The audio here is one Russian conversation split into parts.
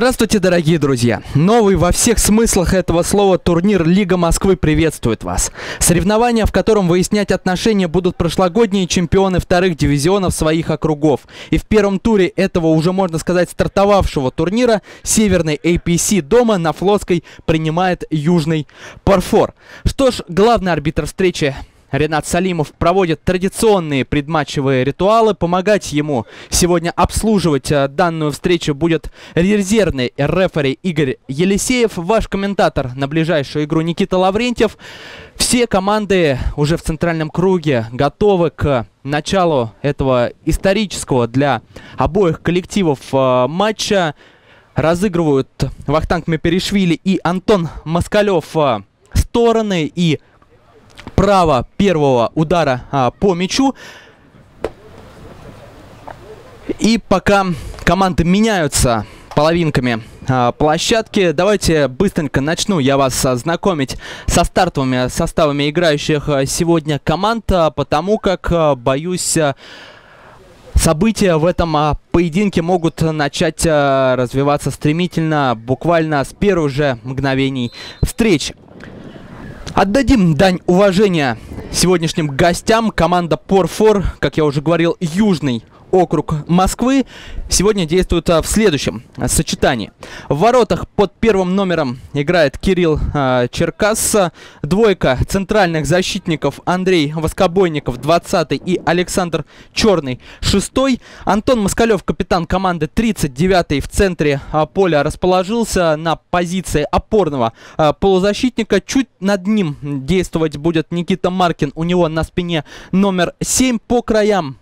Здравствуйте, дорогие друзья! Новый во всех смыслах этого слова турнир Лига Москвы приветствует вас. Соревнования, в котором выяснять отношения будут прошлогодние чемпионы вторых дивизионов своих округов. И в первом туре этого уже, можно сказать, стартовавшего турнира Северный APC дома на Флотской принимает Южный Парфор. Что ж, главный арбитр встречи Ренат Салимов проводит традиционные предматчевые ритуалы. Помогать ему сегодня обслуживать э, данную встречу будет резервный рефери Игорь Елисеев. Ваш комментатор на ближайшую игру Никита Лаврентьев. Все команды уже в центральном круге готовы к началу этого исторического для обоих коллективов э, матча. Разыгрывают Вахтанг Меперишвили и Антон Москалев э, стороны и право первого удара а, по мячу. И пока команды меняются половинками а, площадки, давайте быстренько начну я вас а, знакомить со стартовыми составами играющих а, сегодня команд, а, потому как, а, боюсь, события в этом поединке могут начать развиваться стремительно, буквально с первых же мгновений встреч. Отдадим дань уважения сегодняшним гостям. Команда Порфор, как я уже говорил, Южный округ Москвы сегодня действует а, в следующем а, сочетании. В воротах под первым номером играет Кирилл а, Черкас. Двойка центральных защитников Андрей Воскобойников 20 и Александр Черный 6 Антон Москалев, капитан команды 39 в центре а, поля расположился на позиции опорного а, полузащитника. Чуть над ним действовать будет Никита Маркин. У него на спине номер 7 по краям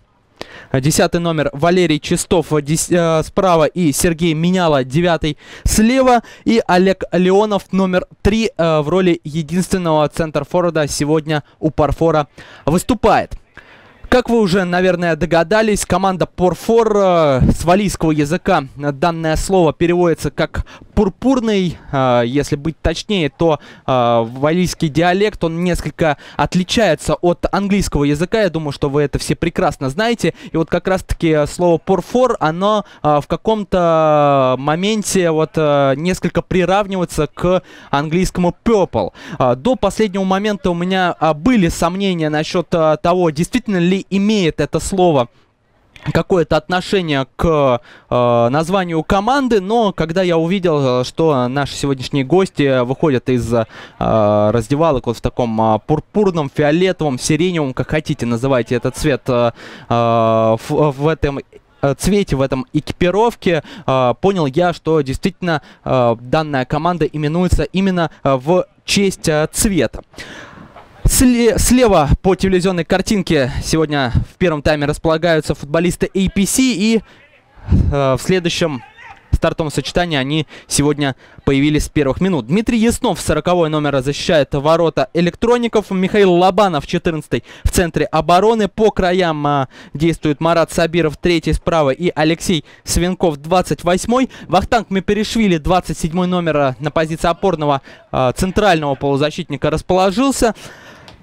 Десятый номер Валерий Чистов э, справа и Сергей Меняла девятый слева. И Олег Леонов номер три э, в роли единственного центр-форварда сегодня у Парфора выступает. Как вы уже, наверное, догадались, команда Порфор э, с валийского языка данное слово переводится как пурпурный. Э, если быть точнее, то э, валийский диалект, он несколько отличается от английского языка. Я думаю, что вы это все прекрасно знаете. И вот как раз-таки слово порфор, оно э, в каком-то моменте вот несколько приравнивается к английскому purple. До последнего момента у меня были сомнения насчет того, действительно ли имеет это слово какое-то отношение к э, названию команды, но когда я увидел, э, что наши сегодняшние гости выходят из э, раздевалок вот в таком э, пурпурном, фиолетовом, сиреневом, как хотите, называйте этот цвет, э, э, в, в этом э, цвете, в этом экипировке, э, понял я, что действительно э, данная команда именуется именно в честь э, цвета. Слева по телевизионной картинке сегодня в первом тайме располагаются футболисты APC и э, в следующем стартовом сочетании они сегодня появились с первых минут. Дмитрий Яснов, 40 номер, защищает ворота электроников. Михаил Лобанов, 14 в центре обороны. По краям а, действует Марат Сабиров, 3 справа, и Алексей Свинков, 28 Вахтанг Меперишвили, 27 номер а, на позиции опорного а, центрального полузащитника расположился.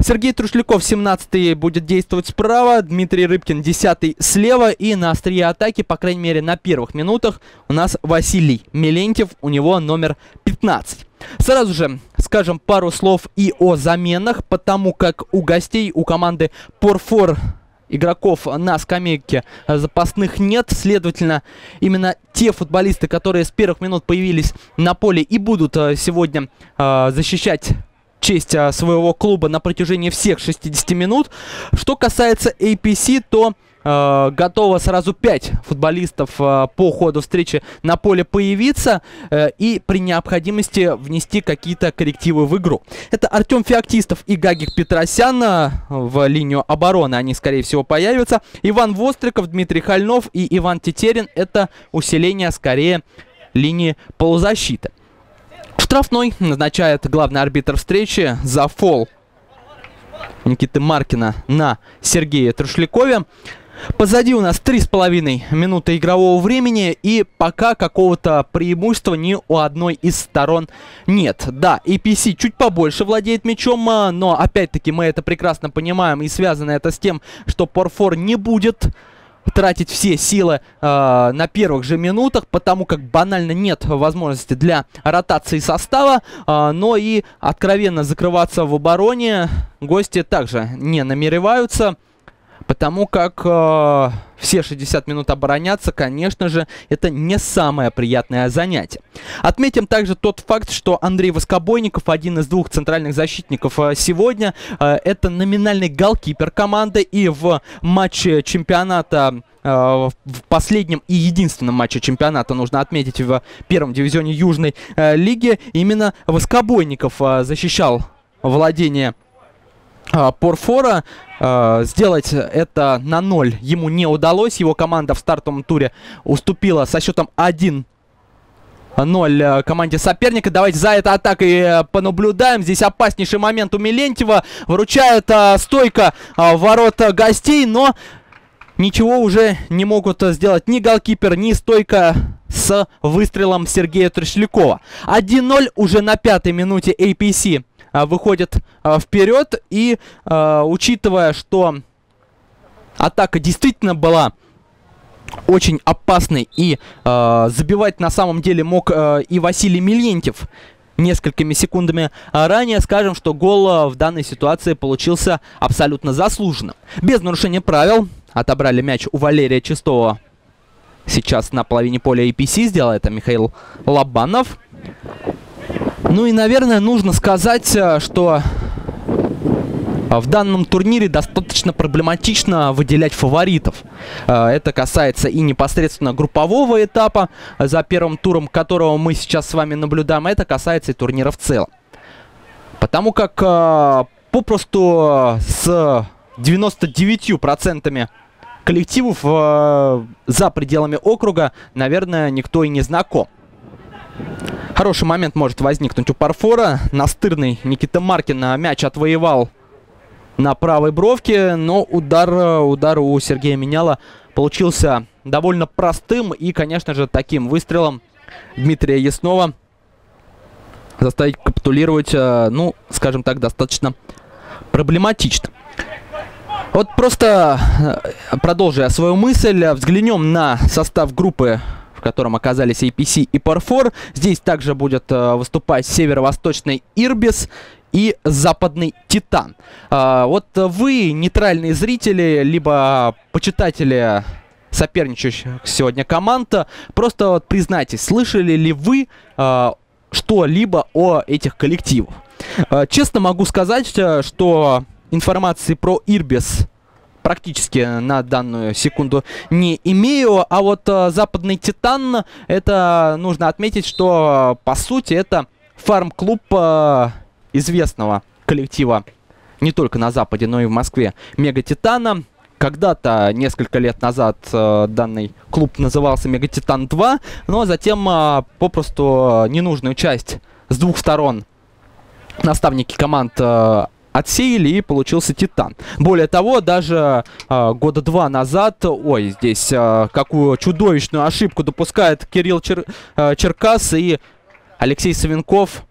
Сергей Трушляков 17-й будет действовать справа, Дмитрий Рыбкин 10-й слева и на острие атаки, по крайней мере на первых минутах, у нас Василий Мелентьев, у него номер 15. Сразу же скажем пару слов и о заменах, потому как у гостей, у команды Порфор игроков на скамейке запасных нет. Следовательно, именно те футболисты, которые с первых минут появились на поле и будут э, сегодня э, защищать честь а, своего клуба на протяжении всех 60 минут. Что касается APC, то э, готово сразу 5 футболистов э, по ходу встречи на поле появиться э, и при необходимости внести какие-то коррективы в игру. Это Артем Феоктистов и Гагик Петросян в линию обороны. Они, скорее всего, появятся. Иван Востриков, Дмитрий Хальнов и Иван Тетерин. Это усиление, скорее, линии полузащиты. Штрафной назначает главный арбитр встречи за фол Никиты Маркина на Сергея Трушлякове. Позади у нас три с половиной минуты игрового времени, и пока какого-то преимущества ни у одной из сторон нет. Да, APC чуть побольше владеет мячом, а, но опять-таки мы это прекрасно понимаем, и связано это с тем, что Порфор не будет тратить все силы э, на первых же минутах, потому как банально нет возможности для ротации состава, э, но и откровенно закрываться в обороне гости также не намереваются. Потому как э, все 60 минут обороняться, конечно же, это не самое приятное занятие. Отметим также тот факт, что Андрей Воскобойников, один из двух центральных защитников э, сегодня, э, это номинальный голкипер команды. И в матче чемпионата э, в последнем и единственном матче чемпионата, нужно отметить, в первом дивизионе Южной э, лиги, именно Воскобойников э, защищал владение Порфора. Э, сделать это на ноль ему не удалось. Его команда в стартовом туре уступила со счетом 1 0 э, команде соперника. Давайте за этой атакой э, понаблюдаем. Здесь опаснейший момент у Милентьева. Выручает а, стойка а, ворот гостей, но ничего уже не могут сделать ни голкипер, ни стойка с выстрелом Сергея Трешлякова. 1-0 уже на пятой минуте APC а, выходит а, вперед. И а, учитывая, что атака действительно была очень опасной и забивать на самом деле мог и Василий Мильентьев несколькими секундами ранее, скажем, что гол в данной ситуации получился абсолютно заслуженным. Без нарушения правил отобрали мяч у Валерия Чистого. Сейчас на половине поля APC сделал это Михаил Лобанов. Ну и, наверное, нужно сказать, э, что э, в данном турнире достаточно проблематично выделять фаворитов. Э, это касается и непосредственно группового этапа, за первым туром которого мы сейчас с вами наблюдаем, это касается и турнира в целом. Потому как попросту с 99% коллективов за пределами округа, наверное, никто и не знаком. Хороший момент может возникнуть у Парфора. Настырный Никита Маркин мяч отвоевал на правой бровке, но удар, удар у Сергея Меняла получился довольно простым и, конечно же, таким выстрелом Дмитрия Яснова заставить капитулировать, э, ну, скажем так, достаточно проблематично. Вот просто, э, продолжая свою мысль, взглянем на состав группы котором оказались APC и Парфор. Здесь также будет э, выступать северо-восточный Ирбис и западный Титан. А, вот вы, нейтральные зрители, либо почитатели соперничающих сегодня команд, просто вот признайтесь, слышали ли вы а, что-либо о этих коллективах? А, честно могу сказать, э, что информации про Ирбис практически на данную секунду не имею. А вот э, западный Титан, это нужно отметить, что по сути это фарм-клуб э, известного коллектива не только на Западе, но и в Москве Мега Титана. Когда-то, несколько лет назад, э, данный клуб назывался Мега Титан 2, но затем э, попросту ненужную часть с двух сторон наставники команд э, отсеяли и получился Титан. Более того, даже э, года два назад, ой, здесь э, какую чудовищную ошибку допускает Кирилл Чер, э, Черкас и Алексей Савенков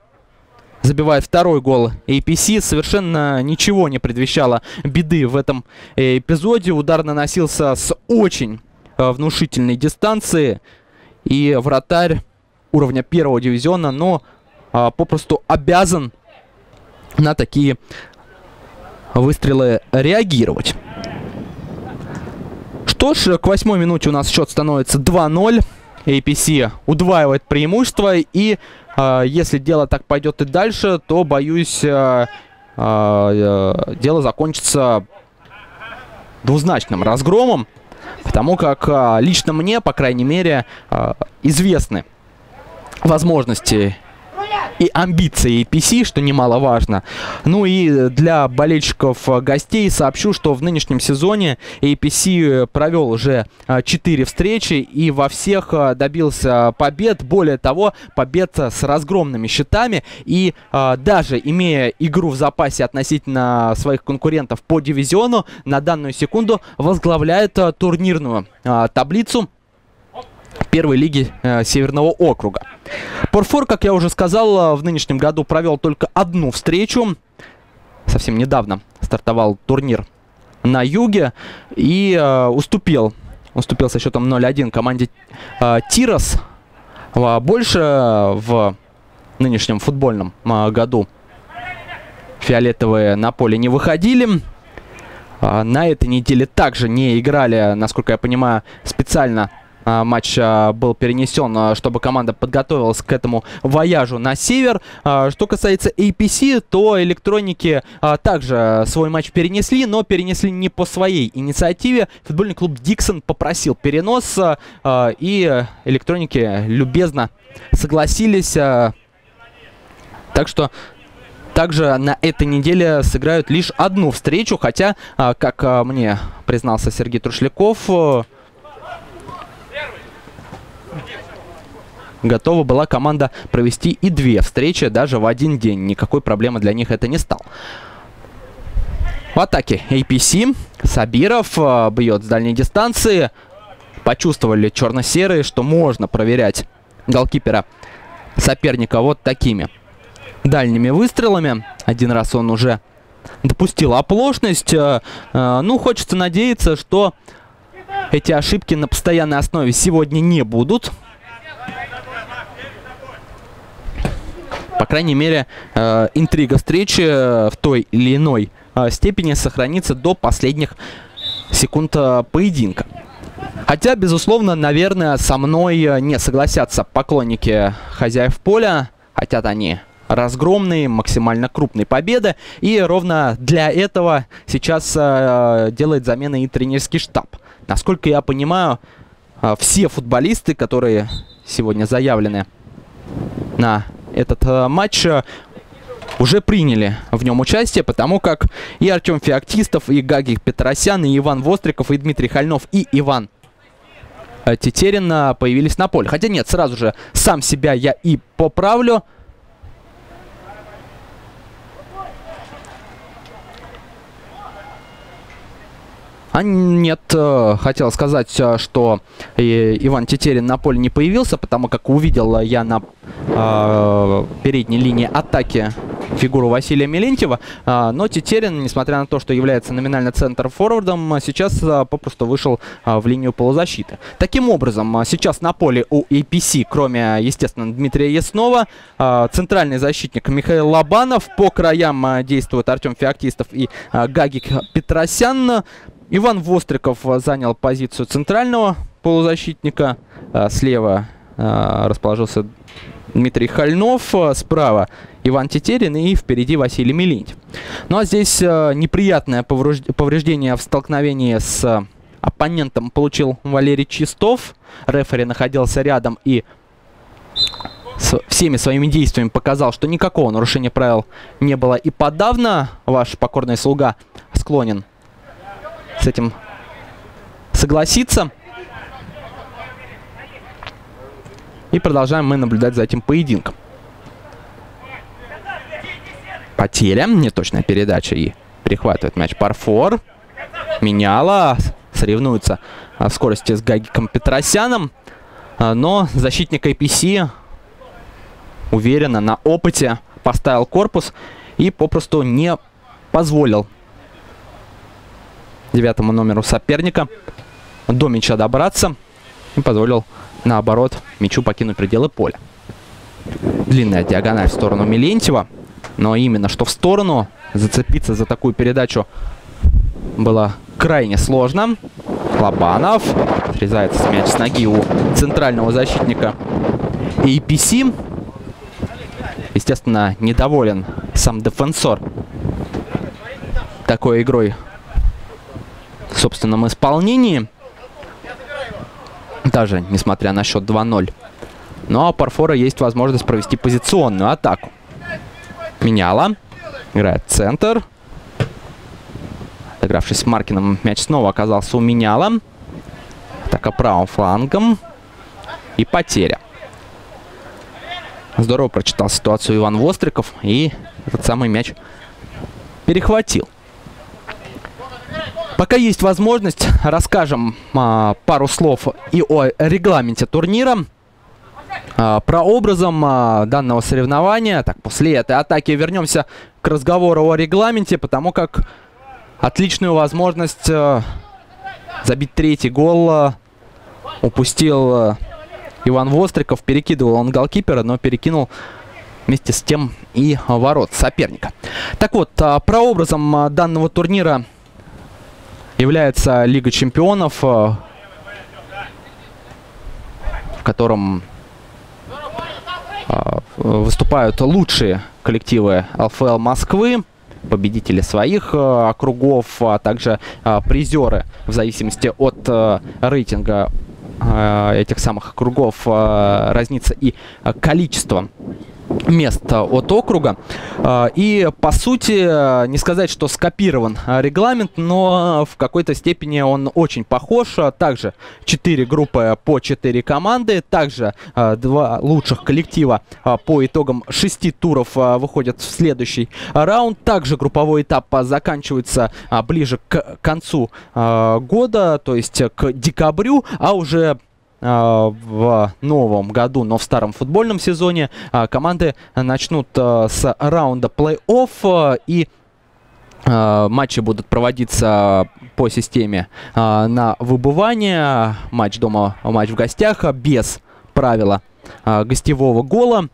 забивает второй гол APC. Совершенно ничего не предвещало беды в этом э, эпизоде. Удар наносился с очень э, внушительной дистанции. И вратарь уровня первого дивизиона, но э, попросту обязан на такие выстрелы реагировать. Что ж, к восьмой минуте у нас счет становится 2-0. APC удваивает преимущество. И э, если дело так пойдет и дальше, то, боюсь, э, э, дело закончится двузначным разгромом. Потому как э, лично мне, по крайней мере, э, известны возможности и амбиции APC, что немаловажно. Ну и для болельщиков э, гостей сообщу, что в нынешнем сезоне APC э, провел уже 4 э, встречи и во всех добился побед. Более того, побед с разгромными счетами. И даже имея игру в запасе относительно своих конкурентов по дивизиону, на данную секунду возглавляет турнирную таблицу первой лиги э, Северного округа. Порфор, как я уже сказал, э, в нынешнем году провел только одну встречу. Совсем недавно стартовал турнир на юге и э, уступил уступил со счетом 0-1 команде э, Тирос. А, больше в нынешнем футбольном э, году фиолетовые на поле не выходили. А, на этой неделе также не играли, насколько я понимаю, специально матч а, был перенесен, чтобы команда подготовилась к этому вояжу на север. Что касается APC, то электроники также свой матч перенесли, но перенесли не по своей инициативе. Футбольный клуб Диксон попросил перенос, и электроники любезно согласились. Так что также на этой неделе сыграют лишь одну встречу, хотя, как мне признался Сергей Трушляков, готова была команда провести и две встречи даже в один день. Никакой проблемы для них это не стал. В атаке APC. Сабиров э, бьет с дальней дистанции. Почувствовали черно-серые, что можно проверять голкипера соперника вот такими дальними выстрелами. Один раз он уже допустил оплошность. Э, э, ну, хочется надеяться, что эти ошибки на постоянной основе сегодня не будут. По крайней мере, э, интрига встречи э, в той или иной э, степени сохранится до последних секунд э, поединка. Хотя, безусловно, наверное, со мной э, не согласятся поклонники хозяев поля. Хотят они разгромные, максимально крупные победы. И ровно для этого сейчас э, делает замены и тренерский штаб. Насколько я понимаю, э, все футболисты, которые сегодня заявлены на этот э, матч э, уже приняли в нем участие, потому как и Артем Феоктистов, и Гаги Петросян, и Иван Востриков, и Дмитрий Хальнов, и Иван э, Тетерин э, появились на поле. Хотя нет, сразу же сам себя я и поправлю. А нет, э, хотел сказать, э, что Иван Тетерин на поле не появился, потому как увидел я на э, передней линии атаки фигуру Василия Мелентьева. Э, но Тетерин, несмотря на то, что является номинально центр-форвардом, сейчас э, попросту вышел э, в линию полузащиты. Таким образом, э, сейчас на поле у APC, кроме, естественно, Дмитрия Яснова, э, центральный защитник Михаил Лобанов, по краям э, действуют Артем Феоктистов и э, Гагик Петросян. Иван Востриков э, занял позицию центрального полузащитника. Э, слева э, расположился Дмитрий Хальнов. Справа Иван Тетерин и впереди Василий Милинь. Ну а здесь неприятное повреждение в столкновении с оппонентом получил Валерий Чистов. Рефери находился рядом и всеми своими действиями показал, что никакого нарушения правил не было и подавно. Ваш покорный слуга склонен с этим согласиться. И продолжаем мы наблюдать за этим поединком. Потеря. Неточная передача и перехватывает мяч Парфор. Меняла. Соревнуется в скорости с Гагиком Петросяном. А, но защитник APC уверенно на опыте поставил корпус и попросту не позволил девятому номеру соперника до мяча добраться и позволил, наоборот, мячу покинуть пределы поля. Длинная диагональ в сторону Милентьева, но именно что в сторону зацепиться за такую передачу было крайне сложно. Лобанов срезается мяч с ноги у центрального защитника APC. Естественно, недоволен сам дефенсор такой игрой собственном исполнении. Даже несмотря на счет 2-0. Но у Парфора есть возможность провести позиционную атаку. Меняла. Играет центр. Отыгравшись с Маркином, мяч снова оказался у Меняла. Атака правым флангом. И потеря. Здорово прочитал ситуацию Иван Востриков. И этот самый мяч перехватил. Пока есть возможность, расскажем а, пару слов и о регламенте турнира. А, про образом а, данного соревнования. Так, после этой атаки вернемся к разговору о регламенте, потому как отличную возможность а, забить третий гол а, упустил э, Иван Востриков. Перекидывал он голкипера, но перекинул вместе с тем и ворот соперника. Так вот, э, прообразом э, данного турнира является Лига чемпионов, э, в котором э, выступают лучшие коллективы ЛФЛ Москвы победители своих э, округов, а также призеры в зависимости от рейтинга этих самых округов э, разнится и количество мест от округа. А, и, по сути, не сказать, что скопирован регламент, но в какой-то степени он очень похож. Также 4 группы по 4 команды, также а, два лучших коллектива а, по итогам 6 туров выходят в следующий раунд. Также групповой этап заканчивается ближе к концу года, то есть к декабрю, а уже а, в новом году, но в старом футбольном сезоне а, команды начнут а, с раунда плей-офф и матчи будут проводиться по системе на выбывание. Матч дома, матч в гостях без правила гостевого гола.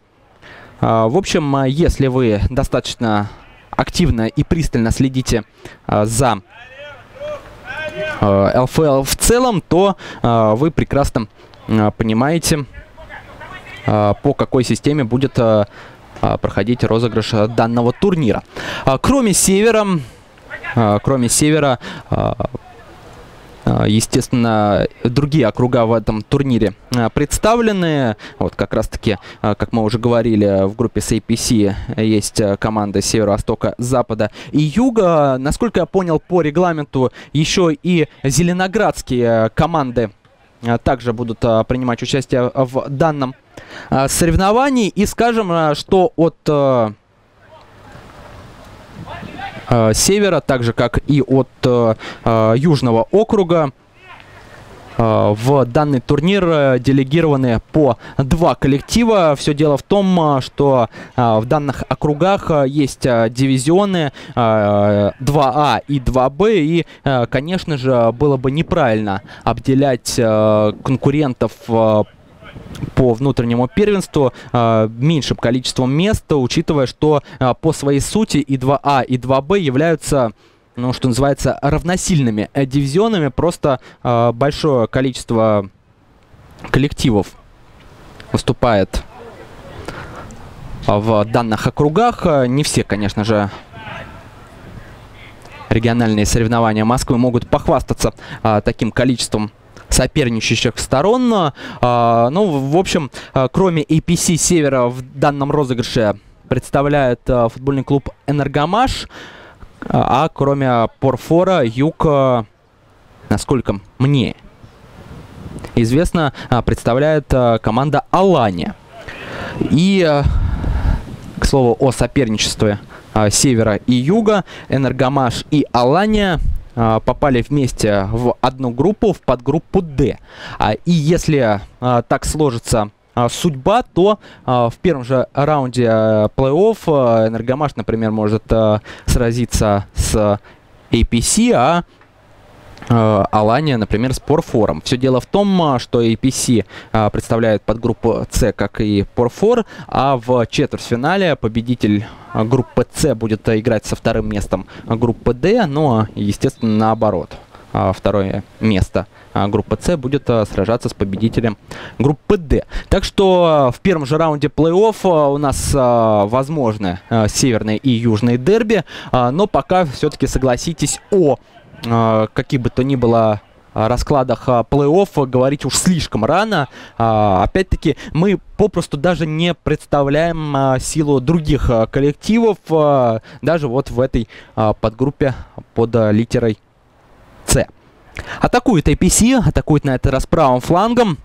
В общем, если вы достаточно активно и пристально следите за ЛФЛ в целом, то вы прекрасно а, понимаете, а, по какой системе будет а, проходить розыгрыш данного турнира. Кроме севера, кроме севера, Естественно, другие округа в этом турнире представлены. Вот как раз-таки, как мы уже говорили, в группе с APC есть команды северо-востока, запада и юга. Насколько я понял, по регламенту еще и зеленоградские команды а, также будут а, принимать участие в данном а, соревновании. И скажем, что от севера, так же как и от южного округа, в данный турнир э, делегированы по два коллектива. Все дело в том, что в данных округах есть дивизионы 2А и 2Б. И, конечно же, было бы неправильно обделять конкурентов по внутреннему первенству э, меньшим количеством мест, учитывая, что э, по своей сути и 2А, и 2Б являются ну, что называется, равносильными э, дивизионами. Просто э, большое количество коллективов выступает в данных округах. Не все, конечно же, региональные соревнования Москвы могут похвастаться а, таким количеством соперничающих сторон. А, ну, в общем, а, кроме APC Севера в данном розыгрыше представляет а, футбольный клуб «Энергомаш». А кроме Порфора, Юг, насколько мне известно, представляет команда Алания. И, к слову, о соперничестве Севера и Юга, Энергомаш и Алания попали вместе в одну группу, в подгруппу D. И если так сложится судьба, то а, в первом же раунде а, плей-офф а, Энергомаш, например, может сразиться с APC, а Алания, например, с Порфором. Все дело в том, что APC представляет подгруппу С, как и Порфор, а в четвертьфинале победитель группы С будет играть со вторым местом группы D, но, естественно, наоборот. Второе место а, группа С будет а, сражаться с победителем группы Д. Так что а, в первом же раунде плей-офф у нас возможны северные и южные дерби, но пока все-таки согласитесь о каких бы то ни было раскладах плей-офф говорить уж слишком рано. Опять-таки, мы попросту даже не представляем силу других коллективов, даже вот в этой подгруппе под литерой С. Атакует APC, атакует на этот раз правым флангом.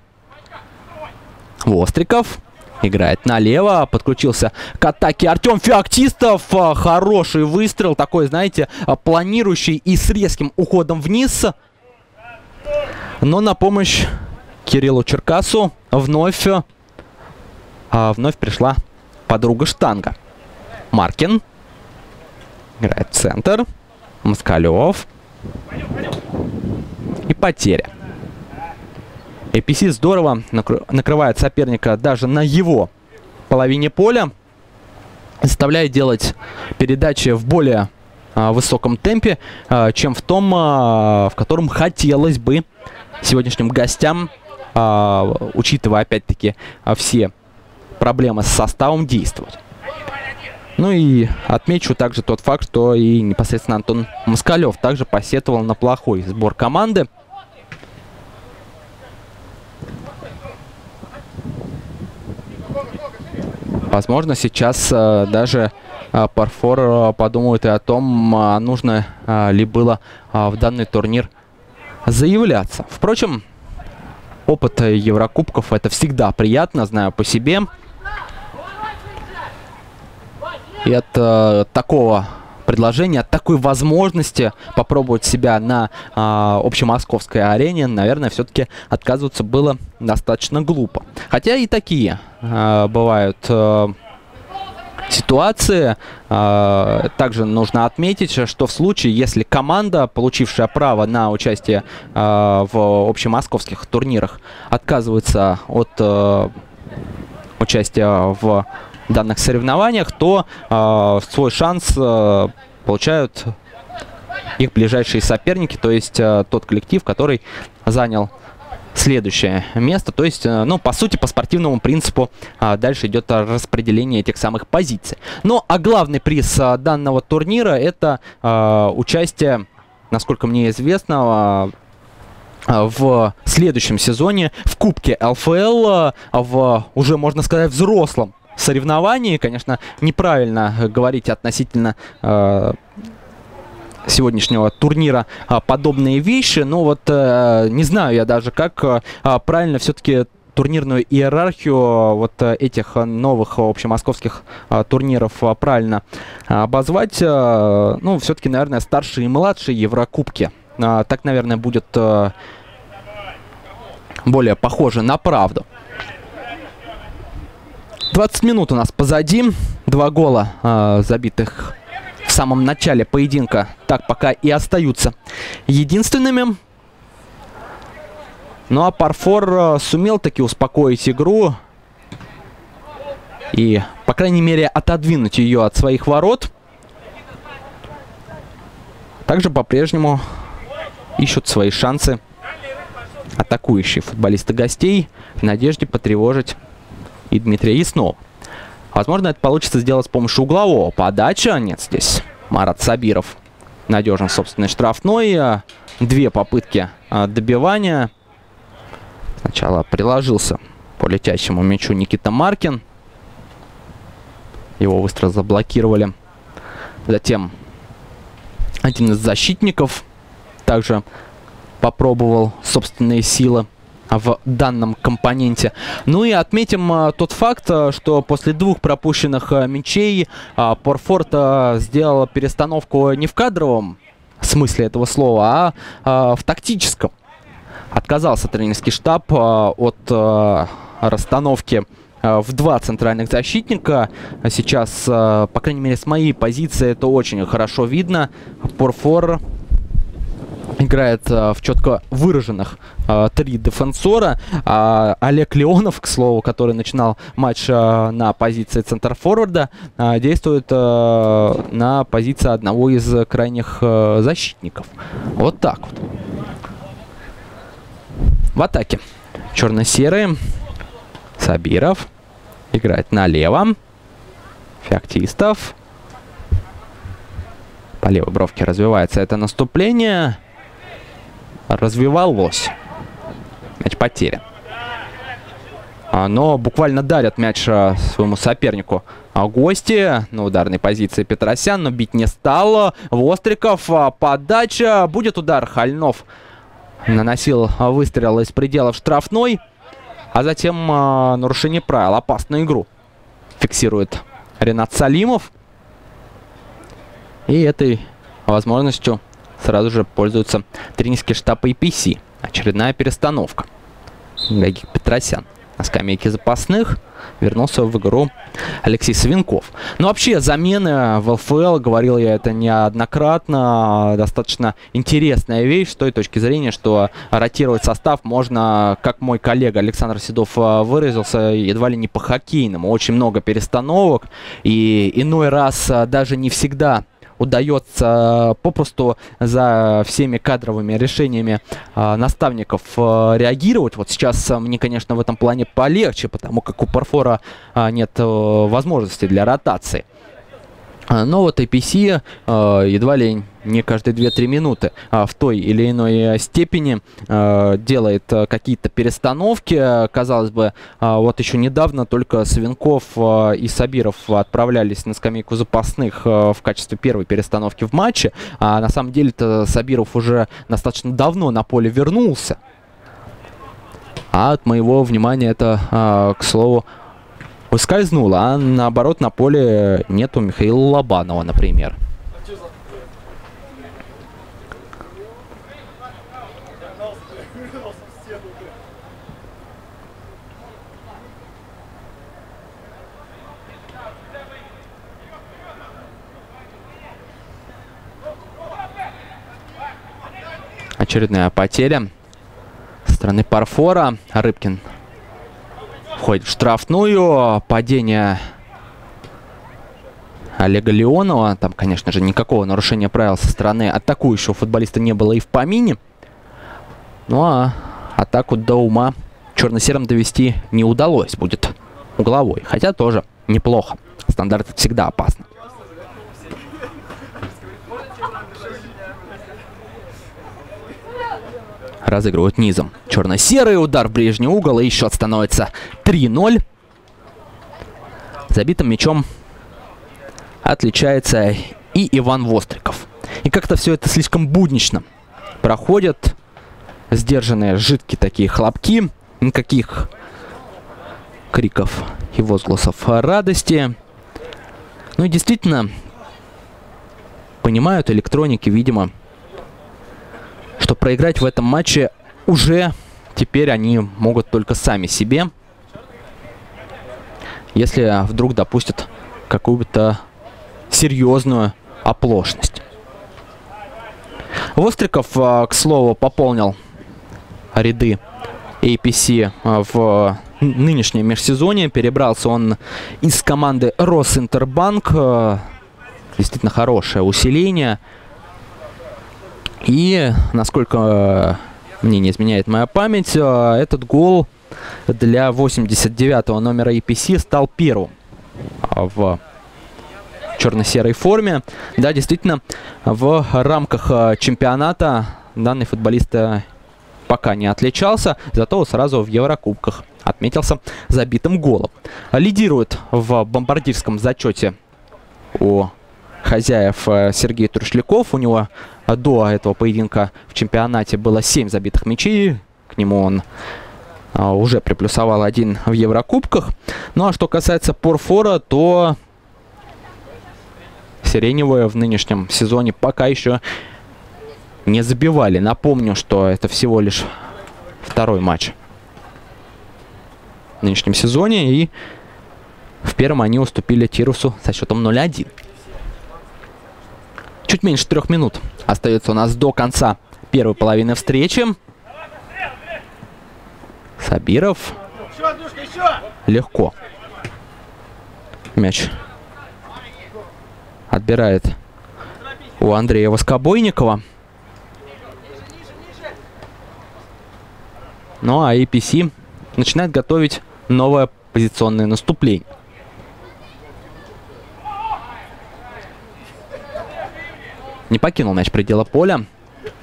Востриков играет налево, подключился к атаке Артем Феоктистов. А, хороший выстрел, такой, знаете, а, планирующий и с резким уходом вниз. Но на помощь Кириллу Черкасу вновь, а, вновь пришла подруга штанга. Маркин играет центр. Москалев и потеря. APC здорово накрывает соперника даже на его половине поля. Заставляет делать передачи в более а, высоком темпе, а, чем в том, а, в котором хотелось бы сегодняшним гостям, а, учитывая опять-таки а, все проблемы с составом, действовать. Ну и отмечу также тот факт, что и непосредственно Антон Москалев также посетовал на плохой сбор команды. Возможно, сейчас э, даже э, Парфор э, подумает и о том, нужно ли было в данный турнир заявляться. Впрочем, опыт Еврокубков это всегда приятно, знаю по себе. И от э, такого предложения, от такой возможности попробовать себя на э, общемосковской арене, наверное, все-таки отказываться было достаточно глупо. Хотя и такие э, бывают э, ситуации. Э, также нужно отметить, что в случае, если команда, получившая право на участие э, в общемосковских турнирах, отказывается от участия в данных соревнованиях, то свой шанс получают их ближайшие соперники, то есть тот коллектив, который занял следующее место. То есть, э, ну, по сути, по спортивному принципу а, дальше идет распределение этих самых позиций. Ну, а главный приз а, данного турнира это а, участие, насколько мне известно, в следующем сезоне в Кубке ЛФЛ в уже, можно сказать, взрослом соревновании. Конечно, неправильно говорить относительно сегодняшнего турнира а, подобные вещи, но вот э, не знаю я даже, как э, правильно все-таки турнирную иерархию вот этих новых общемосковских а, турниров а, правильно обозвать. А, ну, все-таки, наверное, старшие и младшие Еврокубки. А, так, наверное, будет а, более похоже на правду. 20 минут у нас позади. Два гола э, забитых самом начале поединка так пока и остаются единственными. Ну а Парфор э, сумел таки успокоить игру. И, по крайней мере, отодвинуть ее от своих ворот. Также по-прежнему ищут свои шансы атакующие футболисты гостей в надежде потревожить и Дмитрия Яснова. Возможно, это получится сделать с помощью углового. Подача нет здесь. Марат Сабиров надежен собственный штрафной. Две попытки а, добивания. Сначала приложился по летящему мячу Никита Маркин. Его быстро заблокировали. Затем один из защитников также попробовал собственные силы в данном компоненте. Ну и отметим а, тот факт, а, что после двух пропущенных а, мячей Порфорт сделал перестановку не в кадровом смысле этого слова, а, в тактическом. Отказался тренерский штаб от расстановки в два центральных защитника. Сейчас, по крайней мере, с моей позиции это очень хорошо видно. Порфор играет а, в четко выраженных а, три дефенсора. А, Олег Леонов, к слову, который начинал матч а, на позиции центр-форварда, а, действует а, на позиции одного из крайних а, защитников. Вот так вот. В атаке черно-серые. Сабиров играет налево. Феоктистов. По левой бровке развивается это наступление развивалось. Мяч потерян. А, но буквально дарят мяч а, своему сопернику. А гости на ударной позиции Петросян, но бить не стал. Востриков, подача. Будет удар. Хальнов наносил выстрел из пределов штрафной. А затем нарушение правил. Опасную игру фиксирует Ренат Салимов. И этой возможностью сразу же пользуются тренерский штаб APC. Очередная перестановка. Гагик Петросян. на скамейке запасных вернулся в игру Алексей Савинков. Ну, вообще, замены в ЛФЛ, говорил я это неоднократно, достаточно интересная вещь с той точки зрения, что ротировать состав можно, как мой коллега Александр Седов э, выразился, едва ли не по-хоккейному. Очень много перестановок, и иной раз э, даже не всегда удается попросту за всеми кадровыми решениями э, наставников э, реагировать. Вот сейчас э, мне, конечно, в этом плане полегче, потому как у Парфора э, нет э, возможности для ротации. А, но вот APC э, едва ли не каждые 2-3 минуты э, в той или иной степени э, делает э, какие-то перестановки. Казалось бы, э, вот еще недавно только Савинков э, и Сабиров отправлялись на скамейку запасных э, в качестве первой перестановки в матче. А на самом деле-то Сабиров уже достаточно давно на поле вернулся. А от моего внимания это, э, к слову, ускользнула, а наоборот на поле нету Михаила Лобанова, например. Очередная потеря стороны Парфора. Рыбкин входит в штрафную. Падение Олега Леонова. Там, конечно же, никакого нарушения правил со стороны атакующего футболиста не было и в помине. Ну а атаку до ума черно-серым довести не удалось. Будет угловой. Хотя тоже неплохо. Стандарт всегда опасно. Разыгрывают низом. Черно-серый удар в ближний угол, и счет становится 3-0. Забитым мячом отличается и Иван Востриков. И как-то все это слишком буднично проходят. Сдержанные жидкие такие хлопки. Никаких криков и возгласов радости. Ну и действительно, понимают электроники, видимо, что проиграть в этом матче уже теперь они могут только сами себе. Если вдруг допустят какую-то серьезную оплошность. Востриков, а, к слову, пополнил ряды APC а, в нынешнем межсезонье. Перебрался он из команды Росинтербанк. А, действительно хорошее усиление. И, насколько э, мне не изменяет моя память, э, этот гол для 89-го номера EPC стал первым в черно-серой форме. Да, действительно, в рамках э, чемпионата данный футболист пока не отличался, зато сразу в Еврокубках отметился забитым голом. Лидирует в бомбардирском зачете у хозяев Сергей Трушляков. У него до этого поединка в чемпионате было 7 забитых мячей. К нему он а, уже приплюсовал один в Еврокубках. Ну а что касается Порфора, то сиреневые в нынешнем сезоне пока еще не забивали. Напомню, что это всего лишь второй матч в нынешнем сезоне. И в первом они уступили Тирусу со счетом 0-1. Чуть меньше трех минут остается у нас до конца первой половины встречи. Сабиров. Легко. Мяч отбирает у Андрея Воскобойникова. Ну а APC начинает готовить новое позиционное наступление. Не покинул мяч предела поля.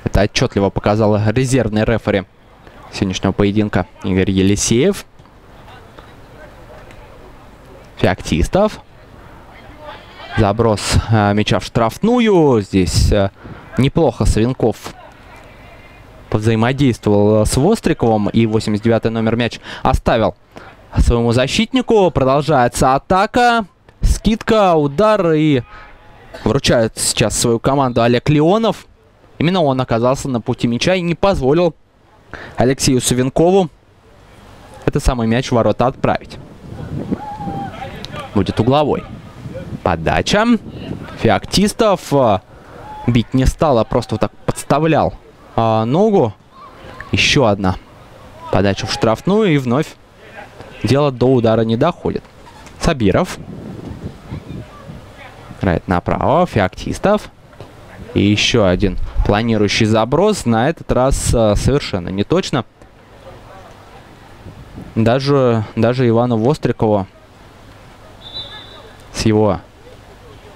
Это отчетливо показал резервный рефери сегодняшнего поединка Игорь Елисеев. Феоктистов. Заброс э, мяча в штрафную. Здесь э, неплохо Савинков взаимодействовал с Востриковым. И 89-й номер мяч оставил своему защитнику. Продолжается атака. Скидка, удар и Вручает сейчас свою команду Олег Леонов. Именно он оказался на пути мяча и не позволил Алексею Савенкову это самый мяч в ворота отправить. Будет угловой. Подача. Феоктистов э, бить не стал, а просто вот так подставлял а, ногу. Еще одна подача в штрафную и вновь дело до удара не доходит. Сабиров. Играет направо. Феоктистов. И еще один планирующий заброс. На этот раз а, совершенно не точно. Даже, даже Ивану Вострикову с его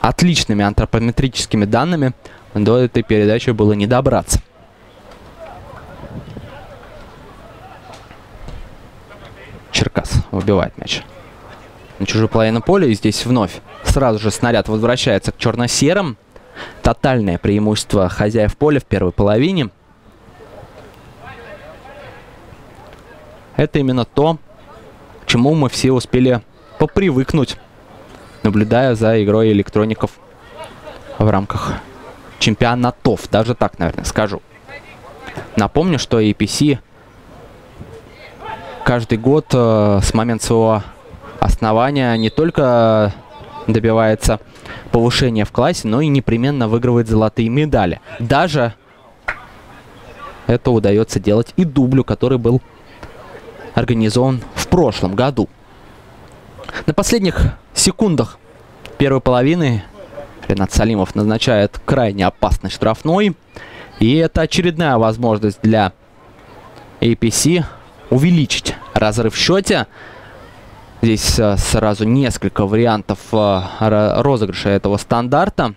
отличными антропометрическими данными до этой передачи было не добраться. Черкас выбивает мяч на чужую половину поля. И здесь вновь сразу же снаряд возвращается к черно-серым. Тотальное преимущество хозяев поля в первой половине. Это именно то, к чему мы все успели попривыкнуть, наблюдая за игрой электроников в рамках чемпионатов. Даже так, наверное, скажу. Напомню, что APC каждый год э, с момента своего основания не только добивается повышения в классе, но и непременно выигрывает золотые медали. Даже это удается делать и дублю, который был организован в прошлом году. На последних секундах первой половины Ренат Салимов назначает крайне опасный штрафной. И это очередная возможность для APC увеличить разрыв в счете. Здесь а, сразу несколько вариантов а, розыгрыша этого стандарта.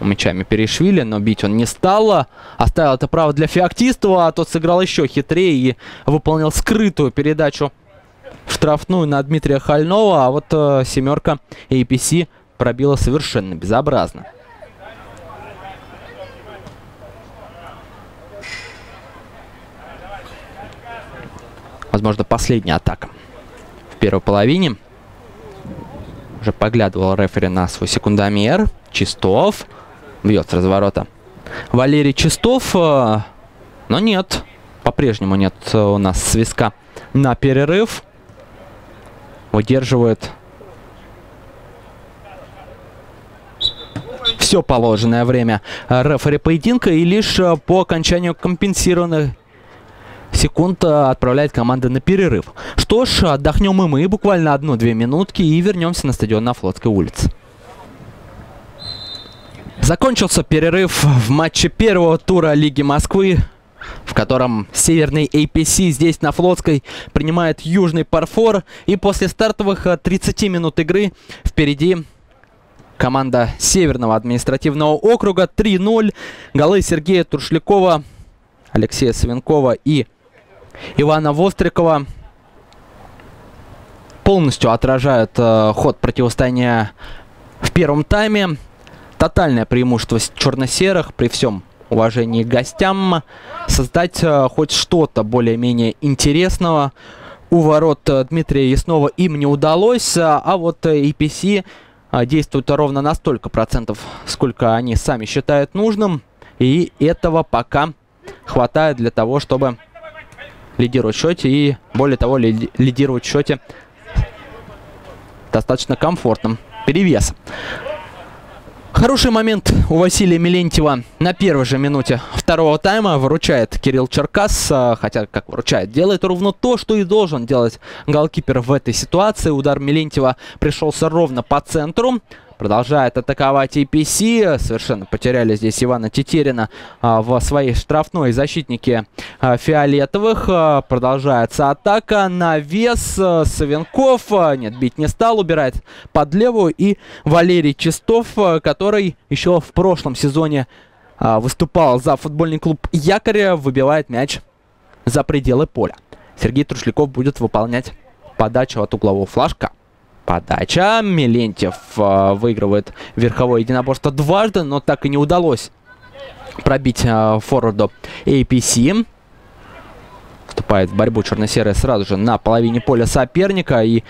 Мячами перешвили, но бить он не стал. Оставил это право для Феоктистова, а тот сыграл еще хитрее и выполнил скрытую передачу штрафную на Дмитрия Хальнова. А вот э, семерка APC пробила совершенно безобразно. Возможно, последняя атака в первой половине. Уже поглядывал рефери на свой секундомер. Чистов. Бьет с разворота. Валерий Чистов. Э, но нет. По-прежнему нет у нас свиска на перерыв. Удерживает все положенное время рефери поединка. И лишь э, по окончанию компенсированных секунд э, отправляет команда на перерыв. Что ж, отдохнем и мы буквально одну-две минутки и вернемся на стадион на Флотской улице. Закончился перерыв в матче первого тура Лиги Москвы, в котором северный APC здесь на Флотской принимает южный Парфор. И после стартовых 30 э, минут игры впереди команда Северного административного округа 3-0. Голы Сергея Туршлякова, Алексея Савенкова и Ивана Вострикова полностью отражают э, ход противостояния в первом тайме. Тотальное преимущество черно-серых при всем уважении к гостям. Создать э, хоть что-то более-менее интересного у ворот э, Дмитрия Яснова им не удалось. А вот EPC э, действует ровно на столько процентов, сколько они сами считают нужным. И этого пока хватает для того, чтобы лидировать в счете и, более того, ли, лидировать в счете достаточно комфортным перевес. Хороший момент у Василия Милентьева на первой же минуте второго тайма. Выручает Кирилл Черкас, а, хотя как выручает, делает ровно то, что и должен делать голкипер в этой ситуации. Удар Милентьева пришелся ровно по центру. Продолжает атаковать APC. Совершенно потеряли здесь Ивана Тетерина а, в своей штрафной защитнике а, фиолетовых. А, продолжается атака. на вес а, Савенков. А, нет, бить не стал. Убирает под левую. И Валерий Чистов, а, который еще в прошлом сезоне а, выступал за футбольный клуб Якоря, выбивает мяч за пределы поля. Сергей Трушляков будет выполнять подачу от углового флажка подача. Мелентьев э, выигрывает верховое единоборство дважды, но так и не удалось пробить э, форварду APC. Вступает в борьбу черно-серая сразу же на половине поля соперника и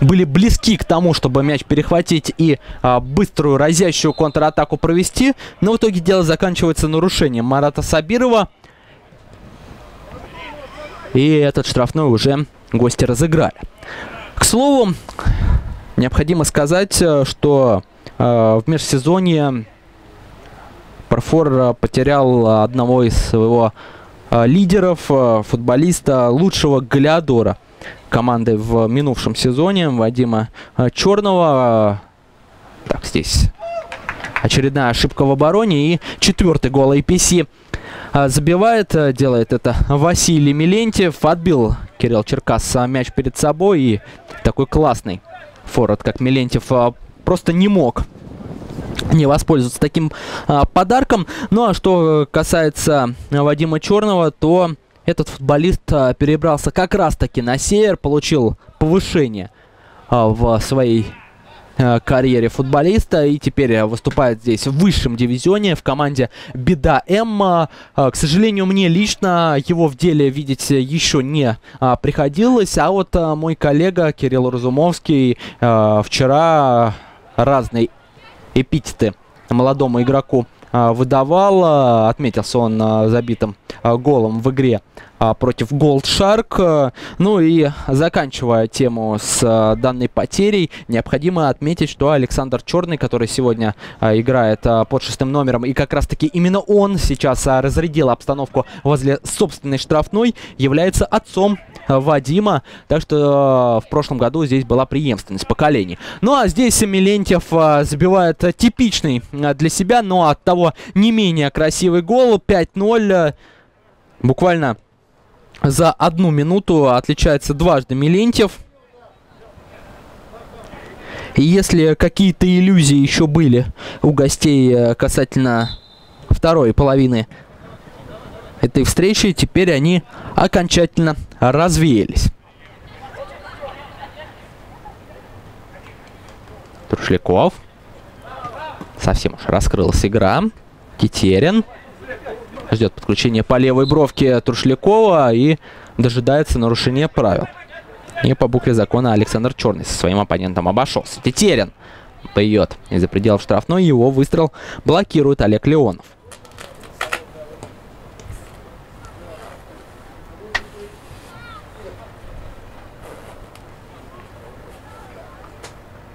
были близки к тому, чтобы мяч перехватить и а, быструю разящую контратаку провести. Но в итоге дело заканчивается нарушением Марата Сабирова. И этот штрафной уже гости разыграли. К слову, необходимо сказать, э, что э, в межсезонье Парфор потерял одного из своего э, лидеров, э, футболиста, лучшего Галиадора команды в минувшем сезоне, Вадима э, Черного. Так, здесь очередная ошибка в обороне и четвертый гол APC забивает, э, делает это Василий Милентьев. Отбил Кирилл Черкас а, мяч перед собой. И такой классный форвард, как Милентьев, а, просто не мог не воспользоваться таким а, подарком. Ну а что касается Вадима Черного, то этот футболист перебрался как раз-таки на север, получил повышение в своей Э, карьере футболиста и теперь э, выступает здесь в высшем дивизионе в команде Беда Эмма. Э, к сожалению, мне лично его в деле видеть еще не приходилось, а вот мой коллега Кирилл Разумовский вчера разные эпитеты молодому игроку выдавал. Отметился он забитым голом в игре а, против Gold Shark. Ну и заканчивая тему с а, данной потерей, необходимо отметить, что Александр Черный, который сегодня а, играет под шестым номером, и как раз-таки именно он сейчас разрядил обстановку возле собственной штрафной, является отцом Вадима. Так что в прошлом году здесь была преемственность поколений. Ну а здесь Милентьев забивает типичный для себя, но от того не менее красивый гол. 5-0. Буквально за одну минуту отличается дважды Милентьев. И если какие-то иллюзии еще были у гостей э, касательно второй половины этой встречи, теперь они окончательно развеялись. Трушляков. Совсем уж раскрылась игра. Тетерин ждет подключения по левой бровке Трушлякова и дожидается нарушения правил. И по букве закона Александр Черный со своим оппонентом обошелся. Тетерин бьет из-за пределов штрафной. Его выстрел блокирует Олег Леонов.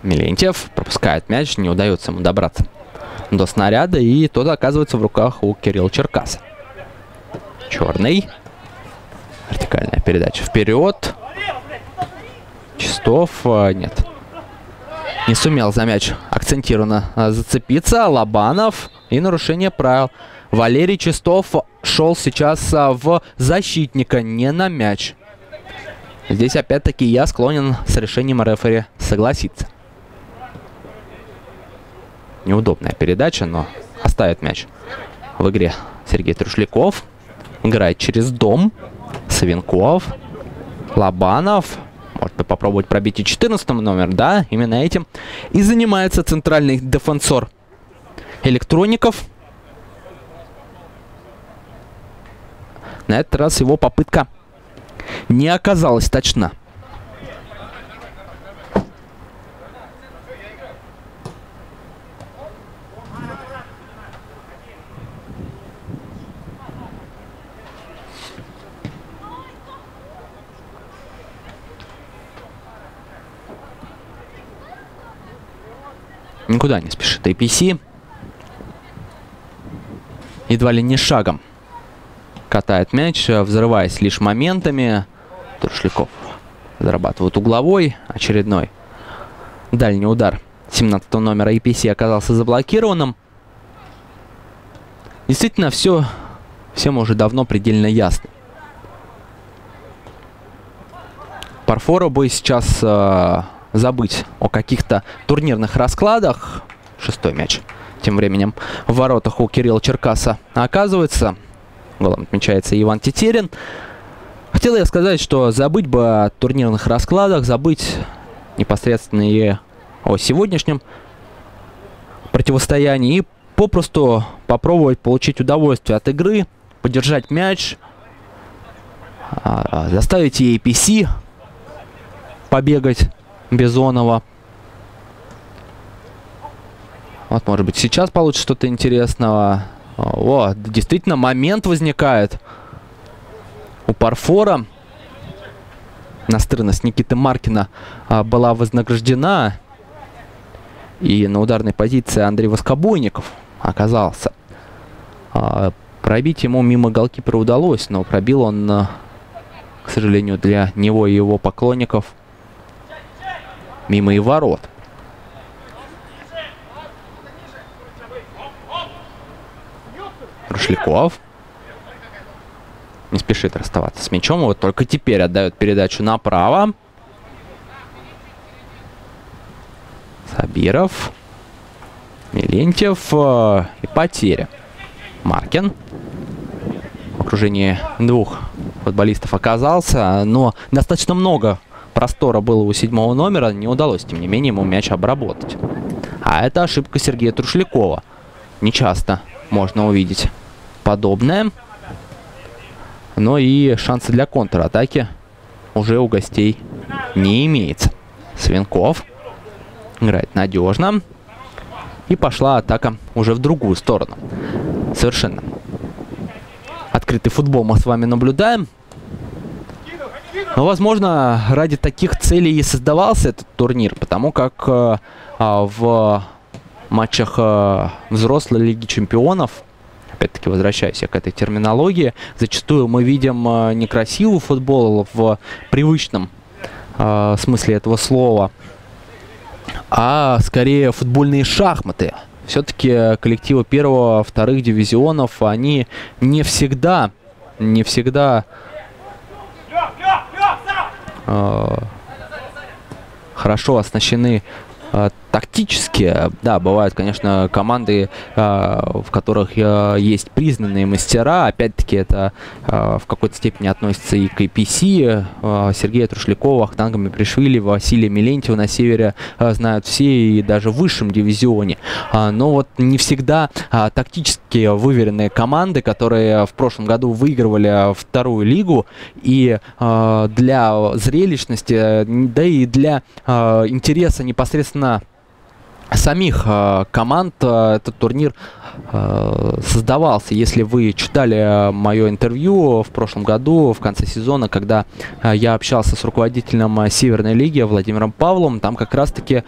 Милентьев пропускает мяч, не удается ему добраться до снаряда, и тот оказывается в руках у Кирилла Черкаса. Черный. Вертикальная передача вперед. Чистов. А, нет. Не сумел за мяч акцентированно а, зацепиться. Лобанов. И нарушение правил. Валерий Чистов шел сейчас а, в защитника, не на мяч. Здесь опять-таки я склонен с решением рефери согласиться. Неудобная передача, но оставит мяч в игре Сергей Трушляков. Играет через дом. Савинков. Лобанов. Может быть, попробовать пробить и 14 номер. Да, именно этим и занимается центральный дефенсор электроников. На этот раз его попытка не оказалась точна. Никуда не спешит APC. Едва ли не шагом катает мяч, взрываясь лишь моментами. Туршляков зарабатывает угловой, очередной дальний удар 17 номера APC оказался заблокированным. Действительно, все всем уже давно предельно ясно. Парфора бы сейчас э, забыть о каких-то турнирных раскладах. Шестой мяч. Тем временем в воротах у Кирилла Черкаса оказывается. Голом отмечается Иван Тетерин. Хотел я сказать, что забыть бы о турнирных раскладах, забыть непосредственно и о сегодняшнем противостоянии и попросту попробовать получить удовольствие от игры, подержать мяч, а, а, заставить APC побегать Бизонова. Вот, может быть, сейчас получится что-то интересного. О, действительно, момент возникает у Парфора. настырность Никиты Маркина а, была вознаграждена. И на ударной позиции Андрей Воскобойников оказался. А, пробить ему мимо голкипера удалось, но пробил он, а, к сожалению, для него и его поклонников мимо и ворот. Рушляков не спешит расставаться с мячом. Вот только теперь отдает передачу направо. Сабиров. Милентьев. И потеря. Маркин. В окружении двух футболистов оказался. Но достаточно много простора было у седьмого номера. Не удалось, тем не менее, ему мяч обработать. А это ошибка Сергея Трушлякова. Не часто можно увидеть подобное. Но и шансы для контратаки уже у гостей не имеется. Свинков играет надежно. И пошла атака уже в другую сторону. Совершенно. Открытый футбол мы с вами наблюдаем. Но, возможно, ради таких целей и создавался этот турнир, потому как э, а, в матчах э, взрослой Лиги Чемпионов опять-таки возвращаясь к этой терминологии, зачастую мы видим э, некрасивый футбол в привычном э, смысле этого слова, а скорее футбольные шахматы. Все-таки коллективы первого, вторых дивизионов, они не всегда, не всегда хорошо оснащены э, тактически, да, бывают, конечно, команды, э, в которых э, есть признанные мастера. Опять-таки, это э, в какой-то степени относится и к APC. Сергея Трушлякова, Ахтанга Мипришвили, Василия Милентьева на севере знают все и даже в высшем дивизионе. А, но вот не всегда тактически выверенные команды, которые в прошлом году выигрывали вторую лигу, и для зрелищности, да и для интереса непосредственно самих э, команд э, этот турнир создавался. Если вы читали мое интервью в прошлом году, в конце сезона, когда я общался с руководителем Северной лиги Владимиром Павловым, там как раз-таки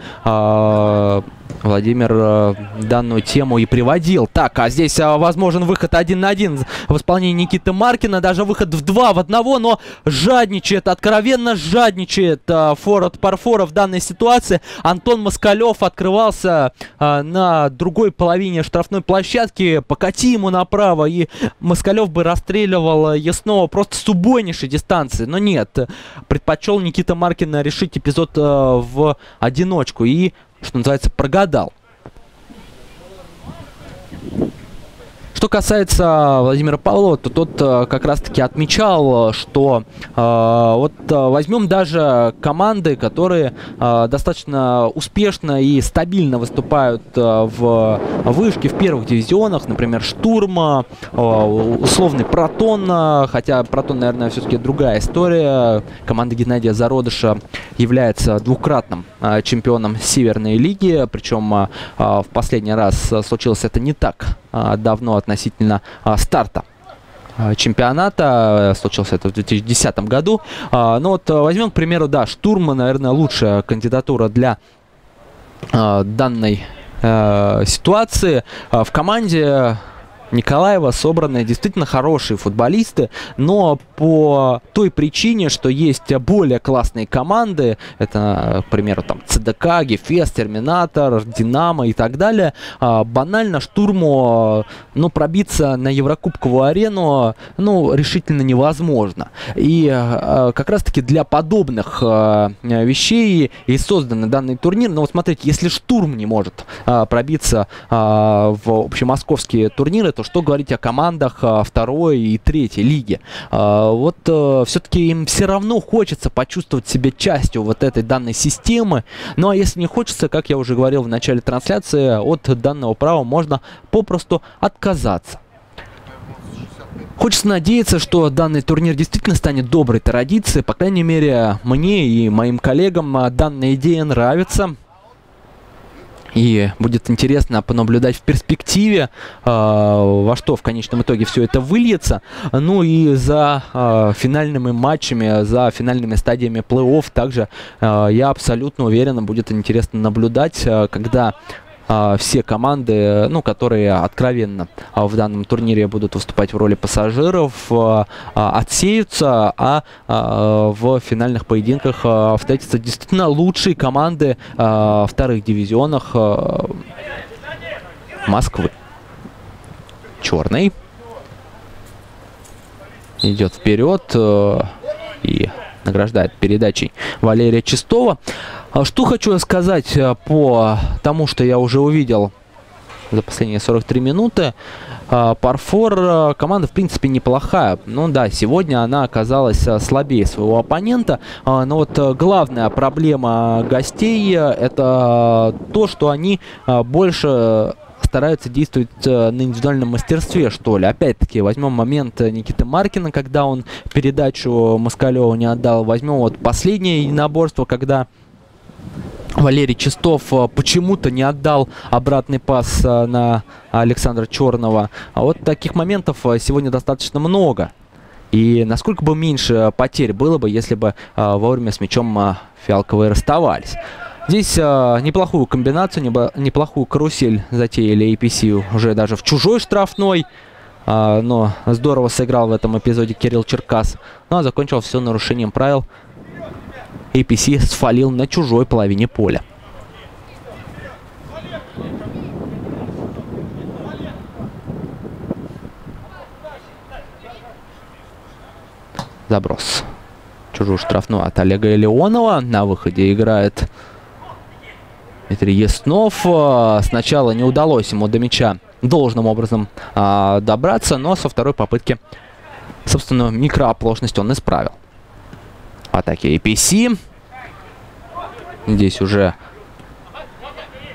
Владимир э, данную тему и приводил. Так, а здесь э, возможен выход один на один в исполнении Никиты Маркина. Даже выход в два в одного, но жадничает, откровенно жадничает э, Форот Парфора в данной ситуации. Антон Москалев открывался э, на другой половине штрафной площадки. Покати ему направо, и Москалев бы расстреливал Яснова просто с убойнейшей дистанции. Но нет, предпочел Никита Маркина решить эпизод э, в одиночку. И что называется, прогадал. Что касается Владимира Павлова, то тот э, как раз-таки отмечал, что э, вот э, возьмем даже команды, которые достаточно успешно и стабильно выступают в вышке, в первых дивизионах, например, Штурма, условный Протон, хотя Протон, наверное, все-таки другая история. Команда Геннадия Зародыша является двукратным чемпионом Северной лиги, причем в последний раз случилось это не так давно относительно а, старта а, чемпионата. Случился это в 2010 году. А, ну вот возьмем, к примеру, да, Штурма, наверное, лучшая кандидатура для данной ситуации. В команде Николаева собраны действительно хорошие футболисты, но по той причине, что есть более классные команды, это, к примеру, там ЦДК, Гефес, Терминатор, Динамо и так далее, а, банально штурму ну, пробиться на Еврокубковую арену ну, решительно невозможно. И а, как раз-таки для подобных а, вещей и создан данный турнир. Но вот смотрите, если штурм не может пробиться в общемосковские турниры, то что говорить о командах а, второй и третьей лиги? А, вот а, все-таки им все равно хочется почувствовать себя частью вот этой данной системы. Ну а если не хочется, как я уже говорил в начале трансляции, от данного права можно попросту отказаться. Хочется надеяться, что данный турнир действительно станет доброй традицией. По крайней мере, мне и моим коллегам данная идея нравится. И будет интересно понаблюдать в перспективе, э, во что в конечном итоге все это выльется. Ну и за э, финальными матчами, за финальными стадиями плей-офф также э, я абсолютно уверен, будет интересно наблюдать, э, когда все команды, ну, которые откровенно а, в данном турнире будут выступать в роли пассажиров, а, отсеются, а в финальных поединках встретятся действительно лучшие команды вторых дивизионах Москвы. Черный идет вперед и награждает передачей Валерия Чистова. А что хочу сказать э, по тому, что я уже увидел за последние 43 минуты. А, Парфор э, команда, в принципе, неплохая. Ну да, сегодня она оказалась э, слабее своего оппонента. А, но вот главная проблема гостей это то, что они больше стараются действовать на индивидуальном мастерстве, что ли. Опять-таки, возьмем момент Никиты Маркина, когда он передачу Москалеву не отдал. Возьмем вот последнее единоборство, когда Валерий Чистов э, почему-то не отдал обратный пас э, на Александра Черного. А вот таких моментов э, сегодня достаточно много. И насколько бы меньше потерь было бы, если бы вовремя с мячом фиалковые расставались. Здесь неплохую комбинацию, неплохую карусель затеяли APC уже даже в чужой штрафной. но здорово сыграл в этом эпизоде Кирилл Черкас. Ну а закончил все нарушением правил APC свалил на чужой половине поля. Заброс. Чужую штрафную от Олега Леонова. На выходе играет Дмитрий Яснов. Сначала не удалось ему до мяча должным образом а, добраться, но со второй попытки, собственно, микрооплошность он исправил атаке APC. Здесь уже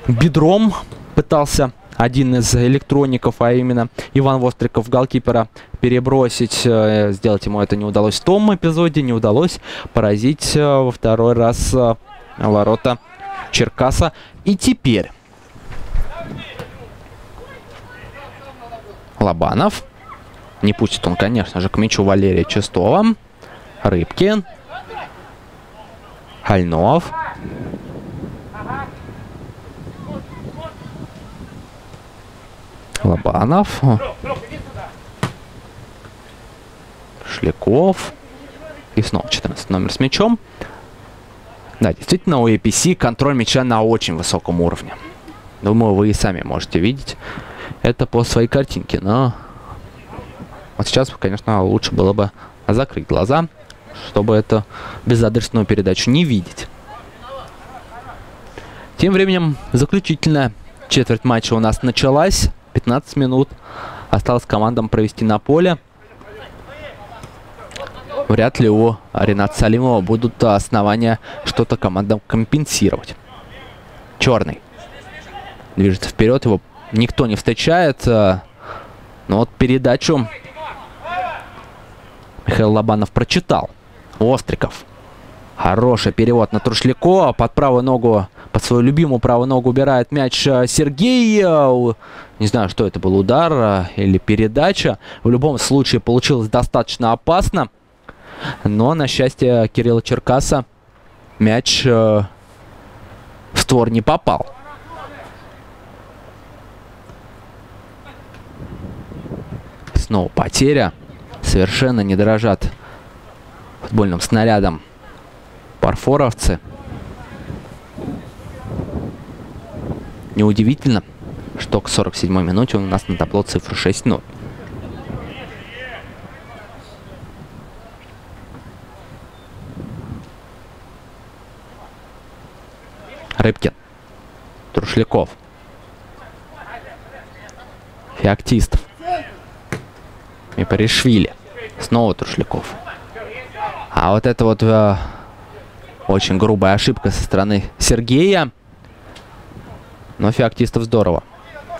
бедром пытался один из электроников, а именно Иван Востриков, голкипера, перебросить. Э, сделать ему это не удалось в том эпизоде, не удалось поразить э, во второй раз э, ворота Черкаса. И теперь Лобанов. Не пустит он, конечно же, к мячу Валерия Чистова. Рыбкин. Хальнов. Лобанов. Шляков. И снова 14 номер с мячом. Да, действительно, у APC контроль мяча на очень высоком уровне. Думаю, вы и сами можете видеть это по своей картинке. Но вот сейчас, конечно, лучше было бы закрыть глаза чтобы эту безадресную передачу не видеть. Тем временем заключительная четверть матча у нас началась. 15 минут осталось командам провести на поле. Вряд ли у Рената Салимова будут основания что-то командам компенсировать. Черный. Движется вперед, его никто не встречает. Но вот передачу Михаил Лобанов прочитал. Остриков. Хороший перевод на Трушлякова. Под правую ногу, под свою любимую правую ногу убирает мяч э, Сергей. Э, не знаю, что это был, удар э, или передача. В любом случае получилось достаточно опасно. Но, на счастье Кирилла Черкаса, мяч в створ не попал. Снова потеря. Совершенно не дорожат футбольным снарядом парфоровцы. Неудивительно, что к 47-й минуте у нас на табло цифра 6-0. Рыбкин. Трушляков. Феоктистов. И Паришвили. Снова Трушляков. А вот это вот э, очень грубая ошибка со стороны Сергея. Но Феоктистов здорово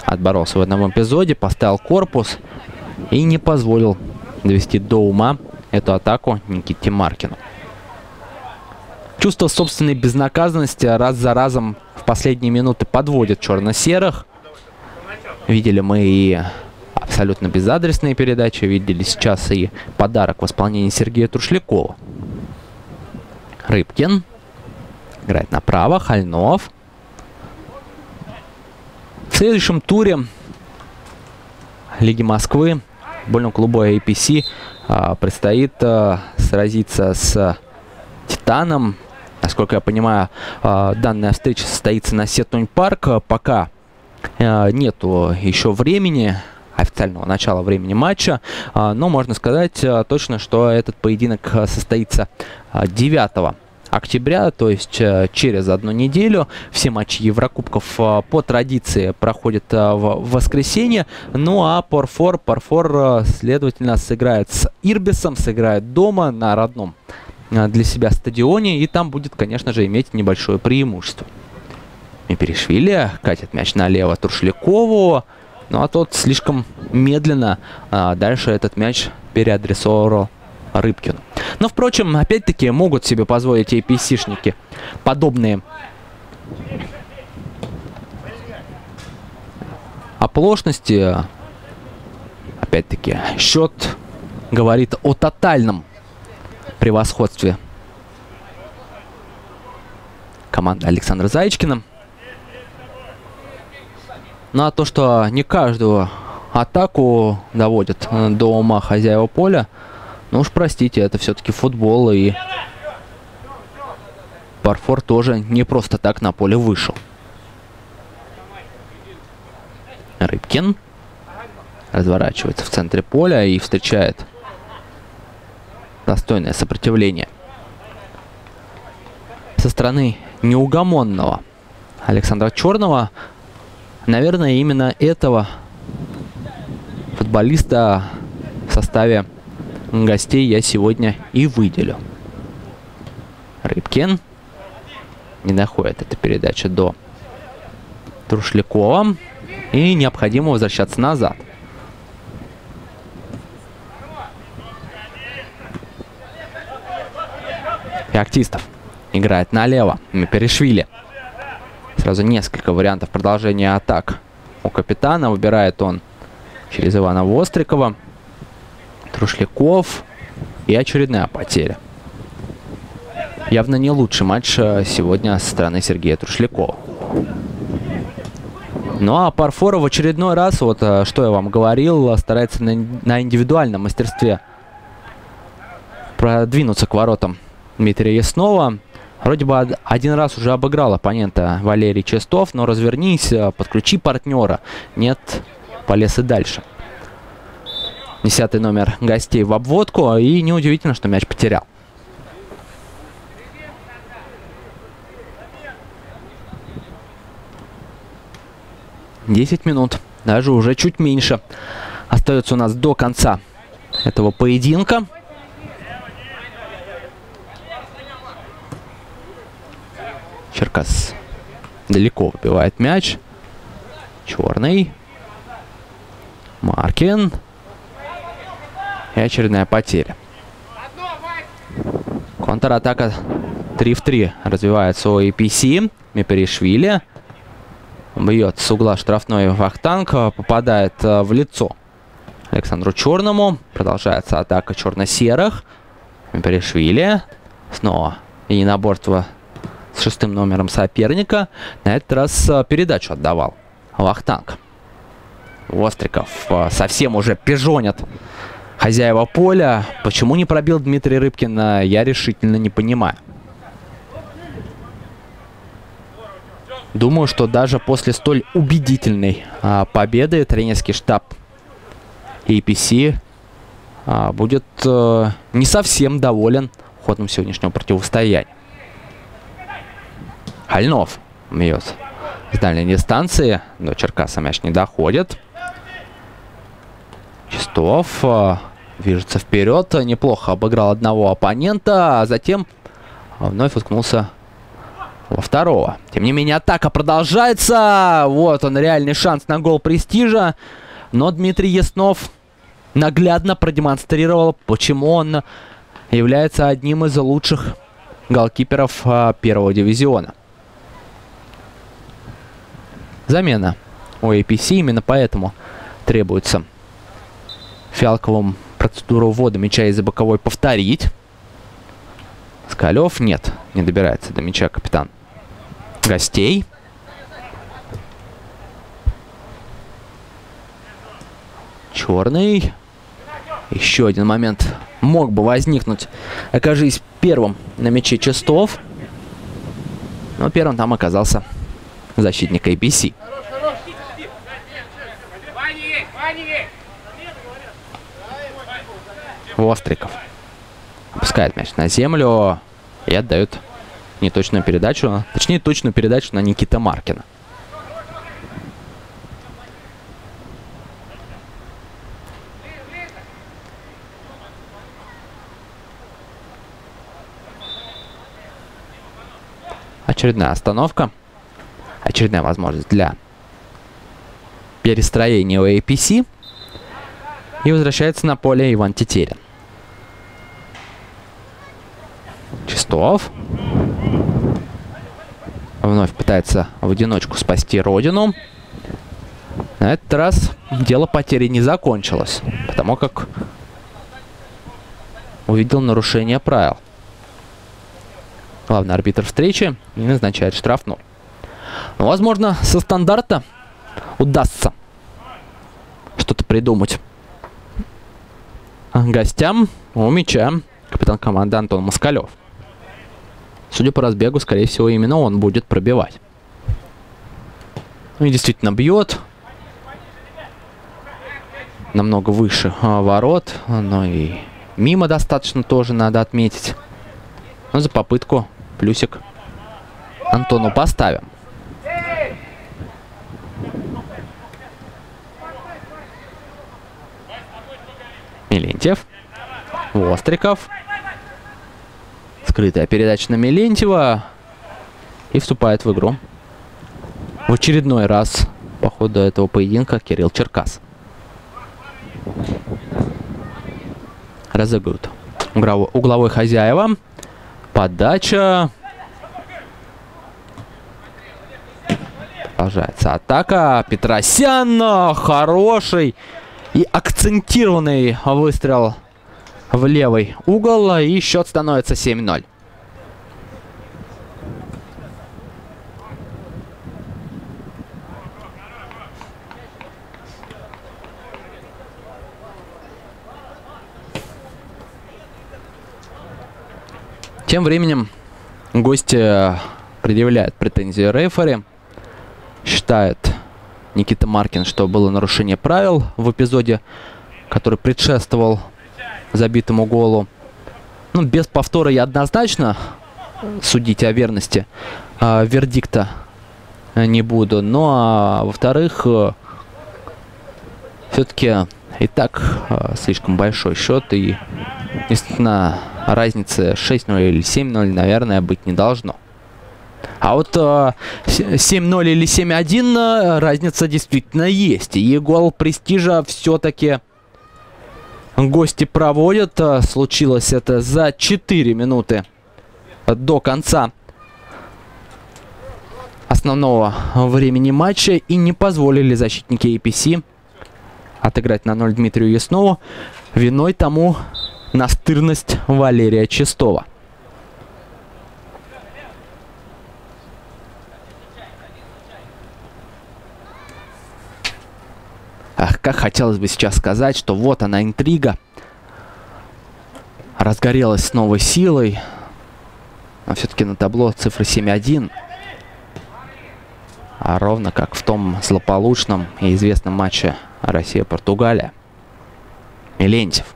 отборолся в одном эпизоде, поставил корпус и не позволил довести до ума эту атаку Никите Маркину. Чувство собственной безнаказанности раз за разом в последние минуты подводит черно-серых. Видели мы и абсолютно безадресные передачи. Видели сейчас и подарок в исполнении Сергея Трушлякова. Рыбкин. Играет направо. Хальнов. В следующем туре Лиги Москвы футбольному клубу APC а, предстоит а, сразиться с Титаном. Насколько я понимаю, а, данная встреча состоится на Сетунь парк. Пока нету еще времени официального начала времени матча, а, но можно сказать а, точно, что этот поединок состоится 9 октября, то есть через одну неделю. Все матчи Еврокубков по традиции проходят в воскресенье. Ну а Порфор, Порфор, следовательно, сыграет с Ирбисом, сыграет дома на родном для себя стадионе. И там будет, конечно же, иметь небольшое преимущество. Миперишвили катит мяч налево Туршлякову. Ну а тот слишком медленно а, дальше этот мяч переадресовал Рыбкину. Но, впрочем, опять-таки могут себе позволить APC-шники подобные оплошности. Опять-таки, счет говорит о тотальном превосходстве команды Александра Заячкина. Ну а то, что не каждую атаку доводят до ума хозяева поля, ну уж простите, это все-таки футбол, и Парфор тоже не просто так на поле вышел. Рыбкин разворачивается в центре поля и встречает достойное сопротивление со стороны неугомонного Александра Черного. Наверное, именно этого футболиста в составе гостей я сегодня и выделю. Рыбкин. Не доходит эта передача до Трушлякова. И необходимо возвращаться назад. Феоктистов играет налево. Перешвили. Сразу несколько вариантов продолжения атак у капитана. Выбирает он через Ивана Вострикова. Трушляков и очередная потеря. Явно не лучший матч э, сегодня со стороны Сергея Трушлякова. Ну а Парфора в очередной раз, вот э, что я вам говорил, старается на, на индивидуальном мастерстве продвинуться к воротам Дмитрия Яснова. Вроде бы один раз уже обыграл оппонента Валерий Честов, но развернись, э, подключи партнера. Нет, полез и дальше. Десятый номер гостей в обводку. И неудивительно, что мяч потерял. Десять минут. Даже уже чуть меньше. Остается у нас до конца этого поединка. Черкас далеко выбивает мяч. Черный. Маркин. И очередная потеря. Контратака 3 в 3 развивается у APC. Миперишвили. Бьет с угла штрафной Вахтанг. Попадает э, в лицо Александру Черному. Продолжается атака черно-серых. Миперишвили. Снова и наборство с шестым номером соперника. На этот раз э, передачу отдавал Вахтанг. Востриков э, совсем уже пижонят хозяева поля. Почему не пробил Дмитрий Рыбкин, я решительно не понимаю. Думаю, что даже после столь убедительной а, победы тренерский штаб APC а, будет а, не совсем доволен ходом сегодняшнего противостояния. Хальнов бьет с дальней дистанции. До Черкаса мяч не доходит. Чистов э, движется вперед. Неплохо обыграл одного оппонента, а затем вновь уткнулся во второго. Тем не менее, атака продолжается. Вот он, реальный шанс на гол престижа. Но Дмитрий Яснов наглядно продемонстрировал, почему он является одним из лучших голкиперов а, первого дивизиона. Замена у APC. Именно поэтому требуется Фиалковым процедуру ввода мяча из-за боковой повторить. Скалев нет, не добирается до мяча капитан гостей. Черный. Еще один момент мог бы возникнуть. Окажись первым на мяче Чистов. Но первым там оказался защитник APC. Востриков. Опускает мяч на землю и отдает неточную передачу. Точнее, точную передачу на Никита Маркина. Очередная остановка. Очередная возможность для перестроения у APC. И возвращается на поле Иван Тетерин. Чистов. Вновь пытается в одиночку спасти родину. На этот раз дело потери не закончилось, потому как увидел нарушение правил. Главный арбитр встречи и назначает штрафной. Но, возможно, со стандарта удастся что-то придумать. Гостям у мяча капитан команды Антон Москалев. Судя по разбегу, скорее всего, именно он будет пробивать. Ну и действительно бьет. Намного выше а, ворот. Но и мимо достаточно тоже надо отметить. Но за попытку плюсик Антону поставим. Милентьев. Востриков. Скрытая передача на Мелентьева. И вступает в игру. В очередной раз по ходу этого поединка Кирилл Черкас. Разыгрывают угловой хозяева. Подача. Продолжается атака. Петросян. Хороший и акцентированный выстрел в левый угол. И счет становится 7-0. Тем временем гости предъявляют претензии рефери. Считает Никита Маркин, что было нарушение правил в эпизоде, который предшествовал забитому голу. Ну, без повтора я однозначно судить о верности э, вердикта не буду. Ну, а во-вторых, э, все-таки и так э, слишком большой счет. И, естественно, разницы 6-0 или 7-0, наверное, быть не должно. А вот э, 7-0 или 7-1 э, разница действительно есть. И гол престижа все-таки гости проводят. Э, случилось это за 4 минуты до конца основного времени матча. И не позволили защитники APC отыграть на 0 Дмитрию Яснову. Виной тому настырность Валерия Чистова. Ах, как хотелось бы сейчас сказать, что вот она интрига. Разгорелась с новой силой. Но все-таки на табло цифры 7-1. А ровно как в том злополучном и известном матче Россия-Португалия. Милентьев.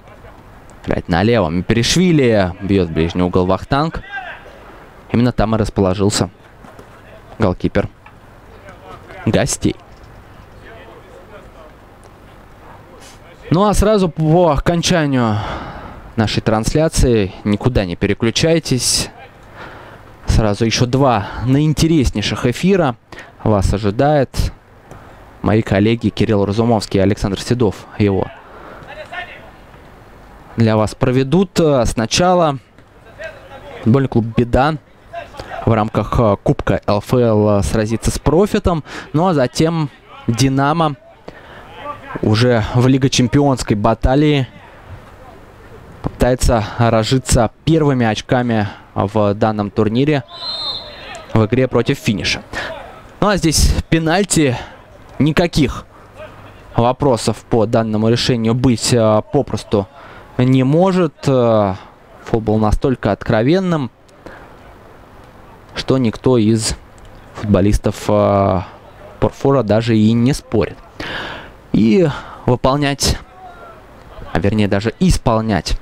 Играть налево. Перешвили. Бьет в ближний угол Вахтанг. Именно там и расположился голкипер гостей. Ну а сразу по окончанию нашей трансляции никуда не переключайтесь. Сразу еще два наинтереснейших эфира вас ожидает. Мои коллеги Кирилл Разумовский и Александр Седов его для вас проведут. Сначала футбольный клуб «Беда» в рамках э, Кубка ЛФЛ сразиться с Профитом. Ну а затем Динамо уже в Лига Чемпионской баталии пытается разжиться первыми очками в данном турнире в игре против финиша. Ну а здесь пенальти никаких вопросов по данному решению быть а, попросту не может. А, футбол настолько откровенным, что никто из футболистов а, Порфора даже и не спорит. И выполнять, а вернее даже исполнять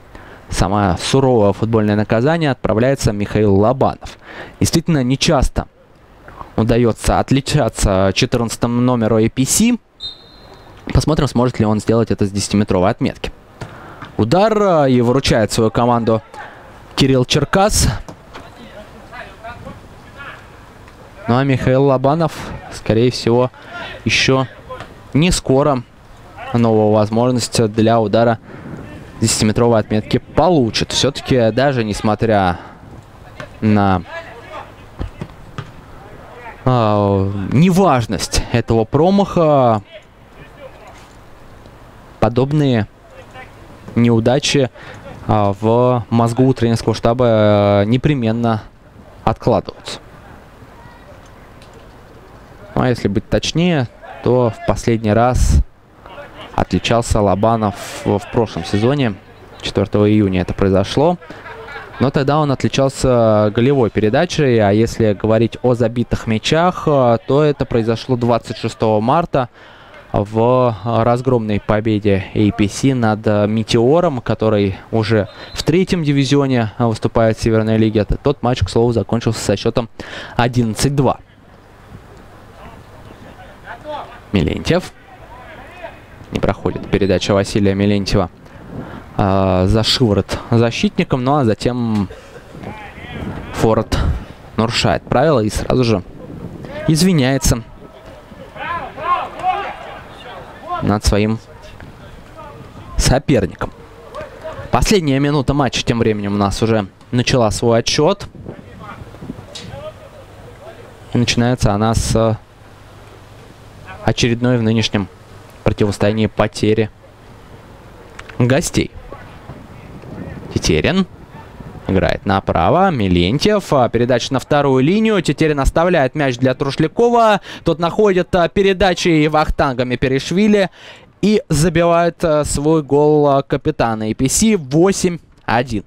самое суровое футбольное наказание отправляется Михаил Лобанов. Действительно, нечасто удается отличаться 14 номеру APC. Посмотрим, сможет ли он сделать это с 10-метровой отметки. Удар э, и выручает свою команду Кирилл Черкас. Ну а Михаил Лобанов, скорее всего, еще не скоро новую возможность для удара 10-метровой отметки получит. Все-таки даже несмотря на э, неважность этого промаха, подобные неудачи э, в мозгу тренерского штаба э, непременно откладываются. Ну, а если быть точнее, то в последний раз отличался Лобанов в, прошлом сезоне. 4 июня это произошло. Но тогда он отличался голевой передачей, а если говорить о забитых мячах, э, то это произошло 26 марта в разгромной победе APC над Метеором, который уже в третьем дивизионе выступает в Северной Лиге. Тот матч, к слову, закончился со счетом 11-2. Милентьев. Не проходит передача Василия Милентьева э, за шиворот защитником. Ну а затем Форд нарушает правила и сразу же извиняется над своим соперником. Последняя минута матча тем временем у нас уже начала свой отчет. И начинается она с очередной в нынешнем противостоянии потери гостей. Тетерин играет направо. Милентьев. А, передача на вторую линию. Тетерин оставляет мяч для Трушлякова. Тот находит а, передачи Вахтангами Перешвили. И забивает а, свой гол капитана EPC 8-1.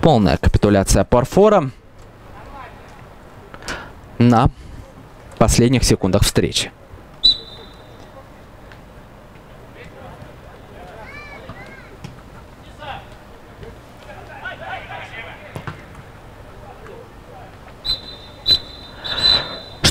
Полная капитуляция Парфора на последних секундах встречи.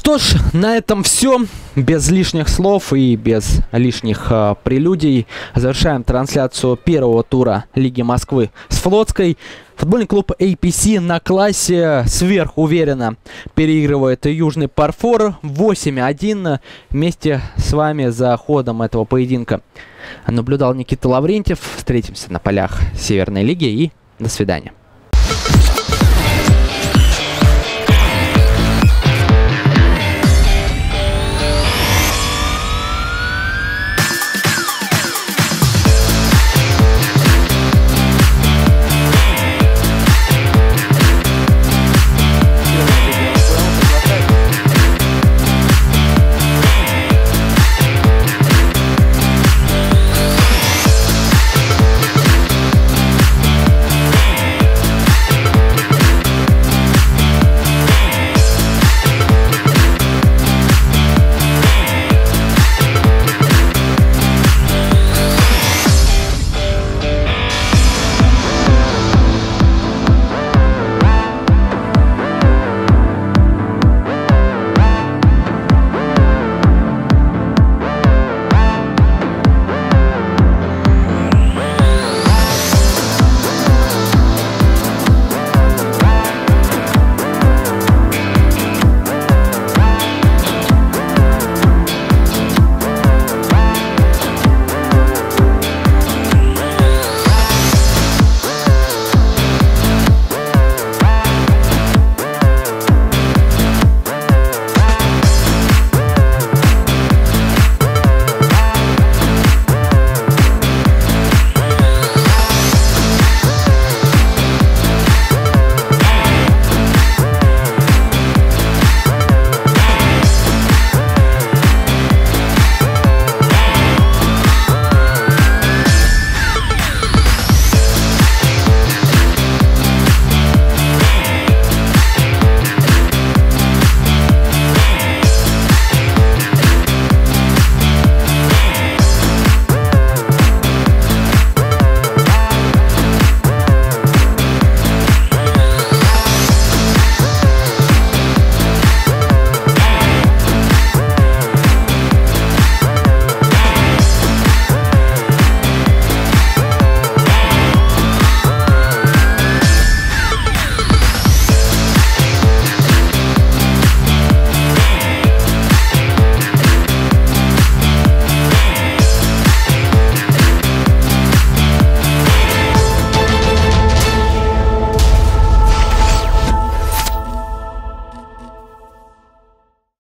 Что ж, на этом все. Без лишних слов и без лишних э, прелюдий завершаем трансляцию первого тура Лиги Москвы с Флотской. Футбольный клуб APC на классе сверхуверенно переигрывает Южный Парфор 8-1. Вместе с вами за ходом этого поединка наблюдал Никита Лаврентьев. Встретимся на полях Северной Лиги и до свидания.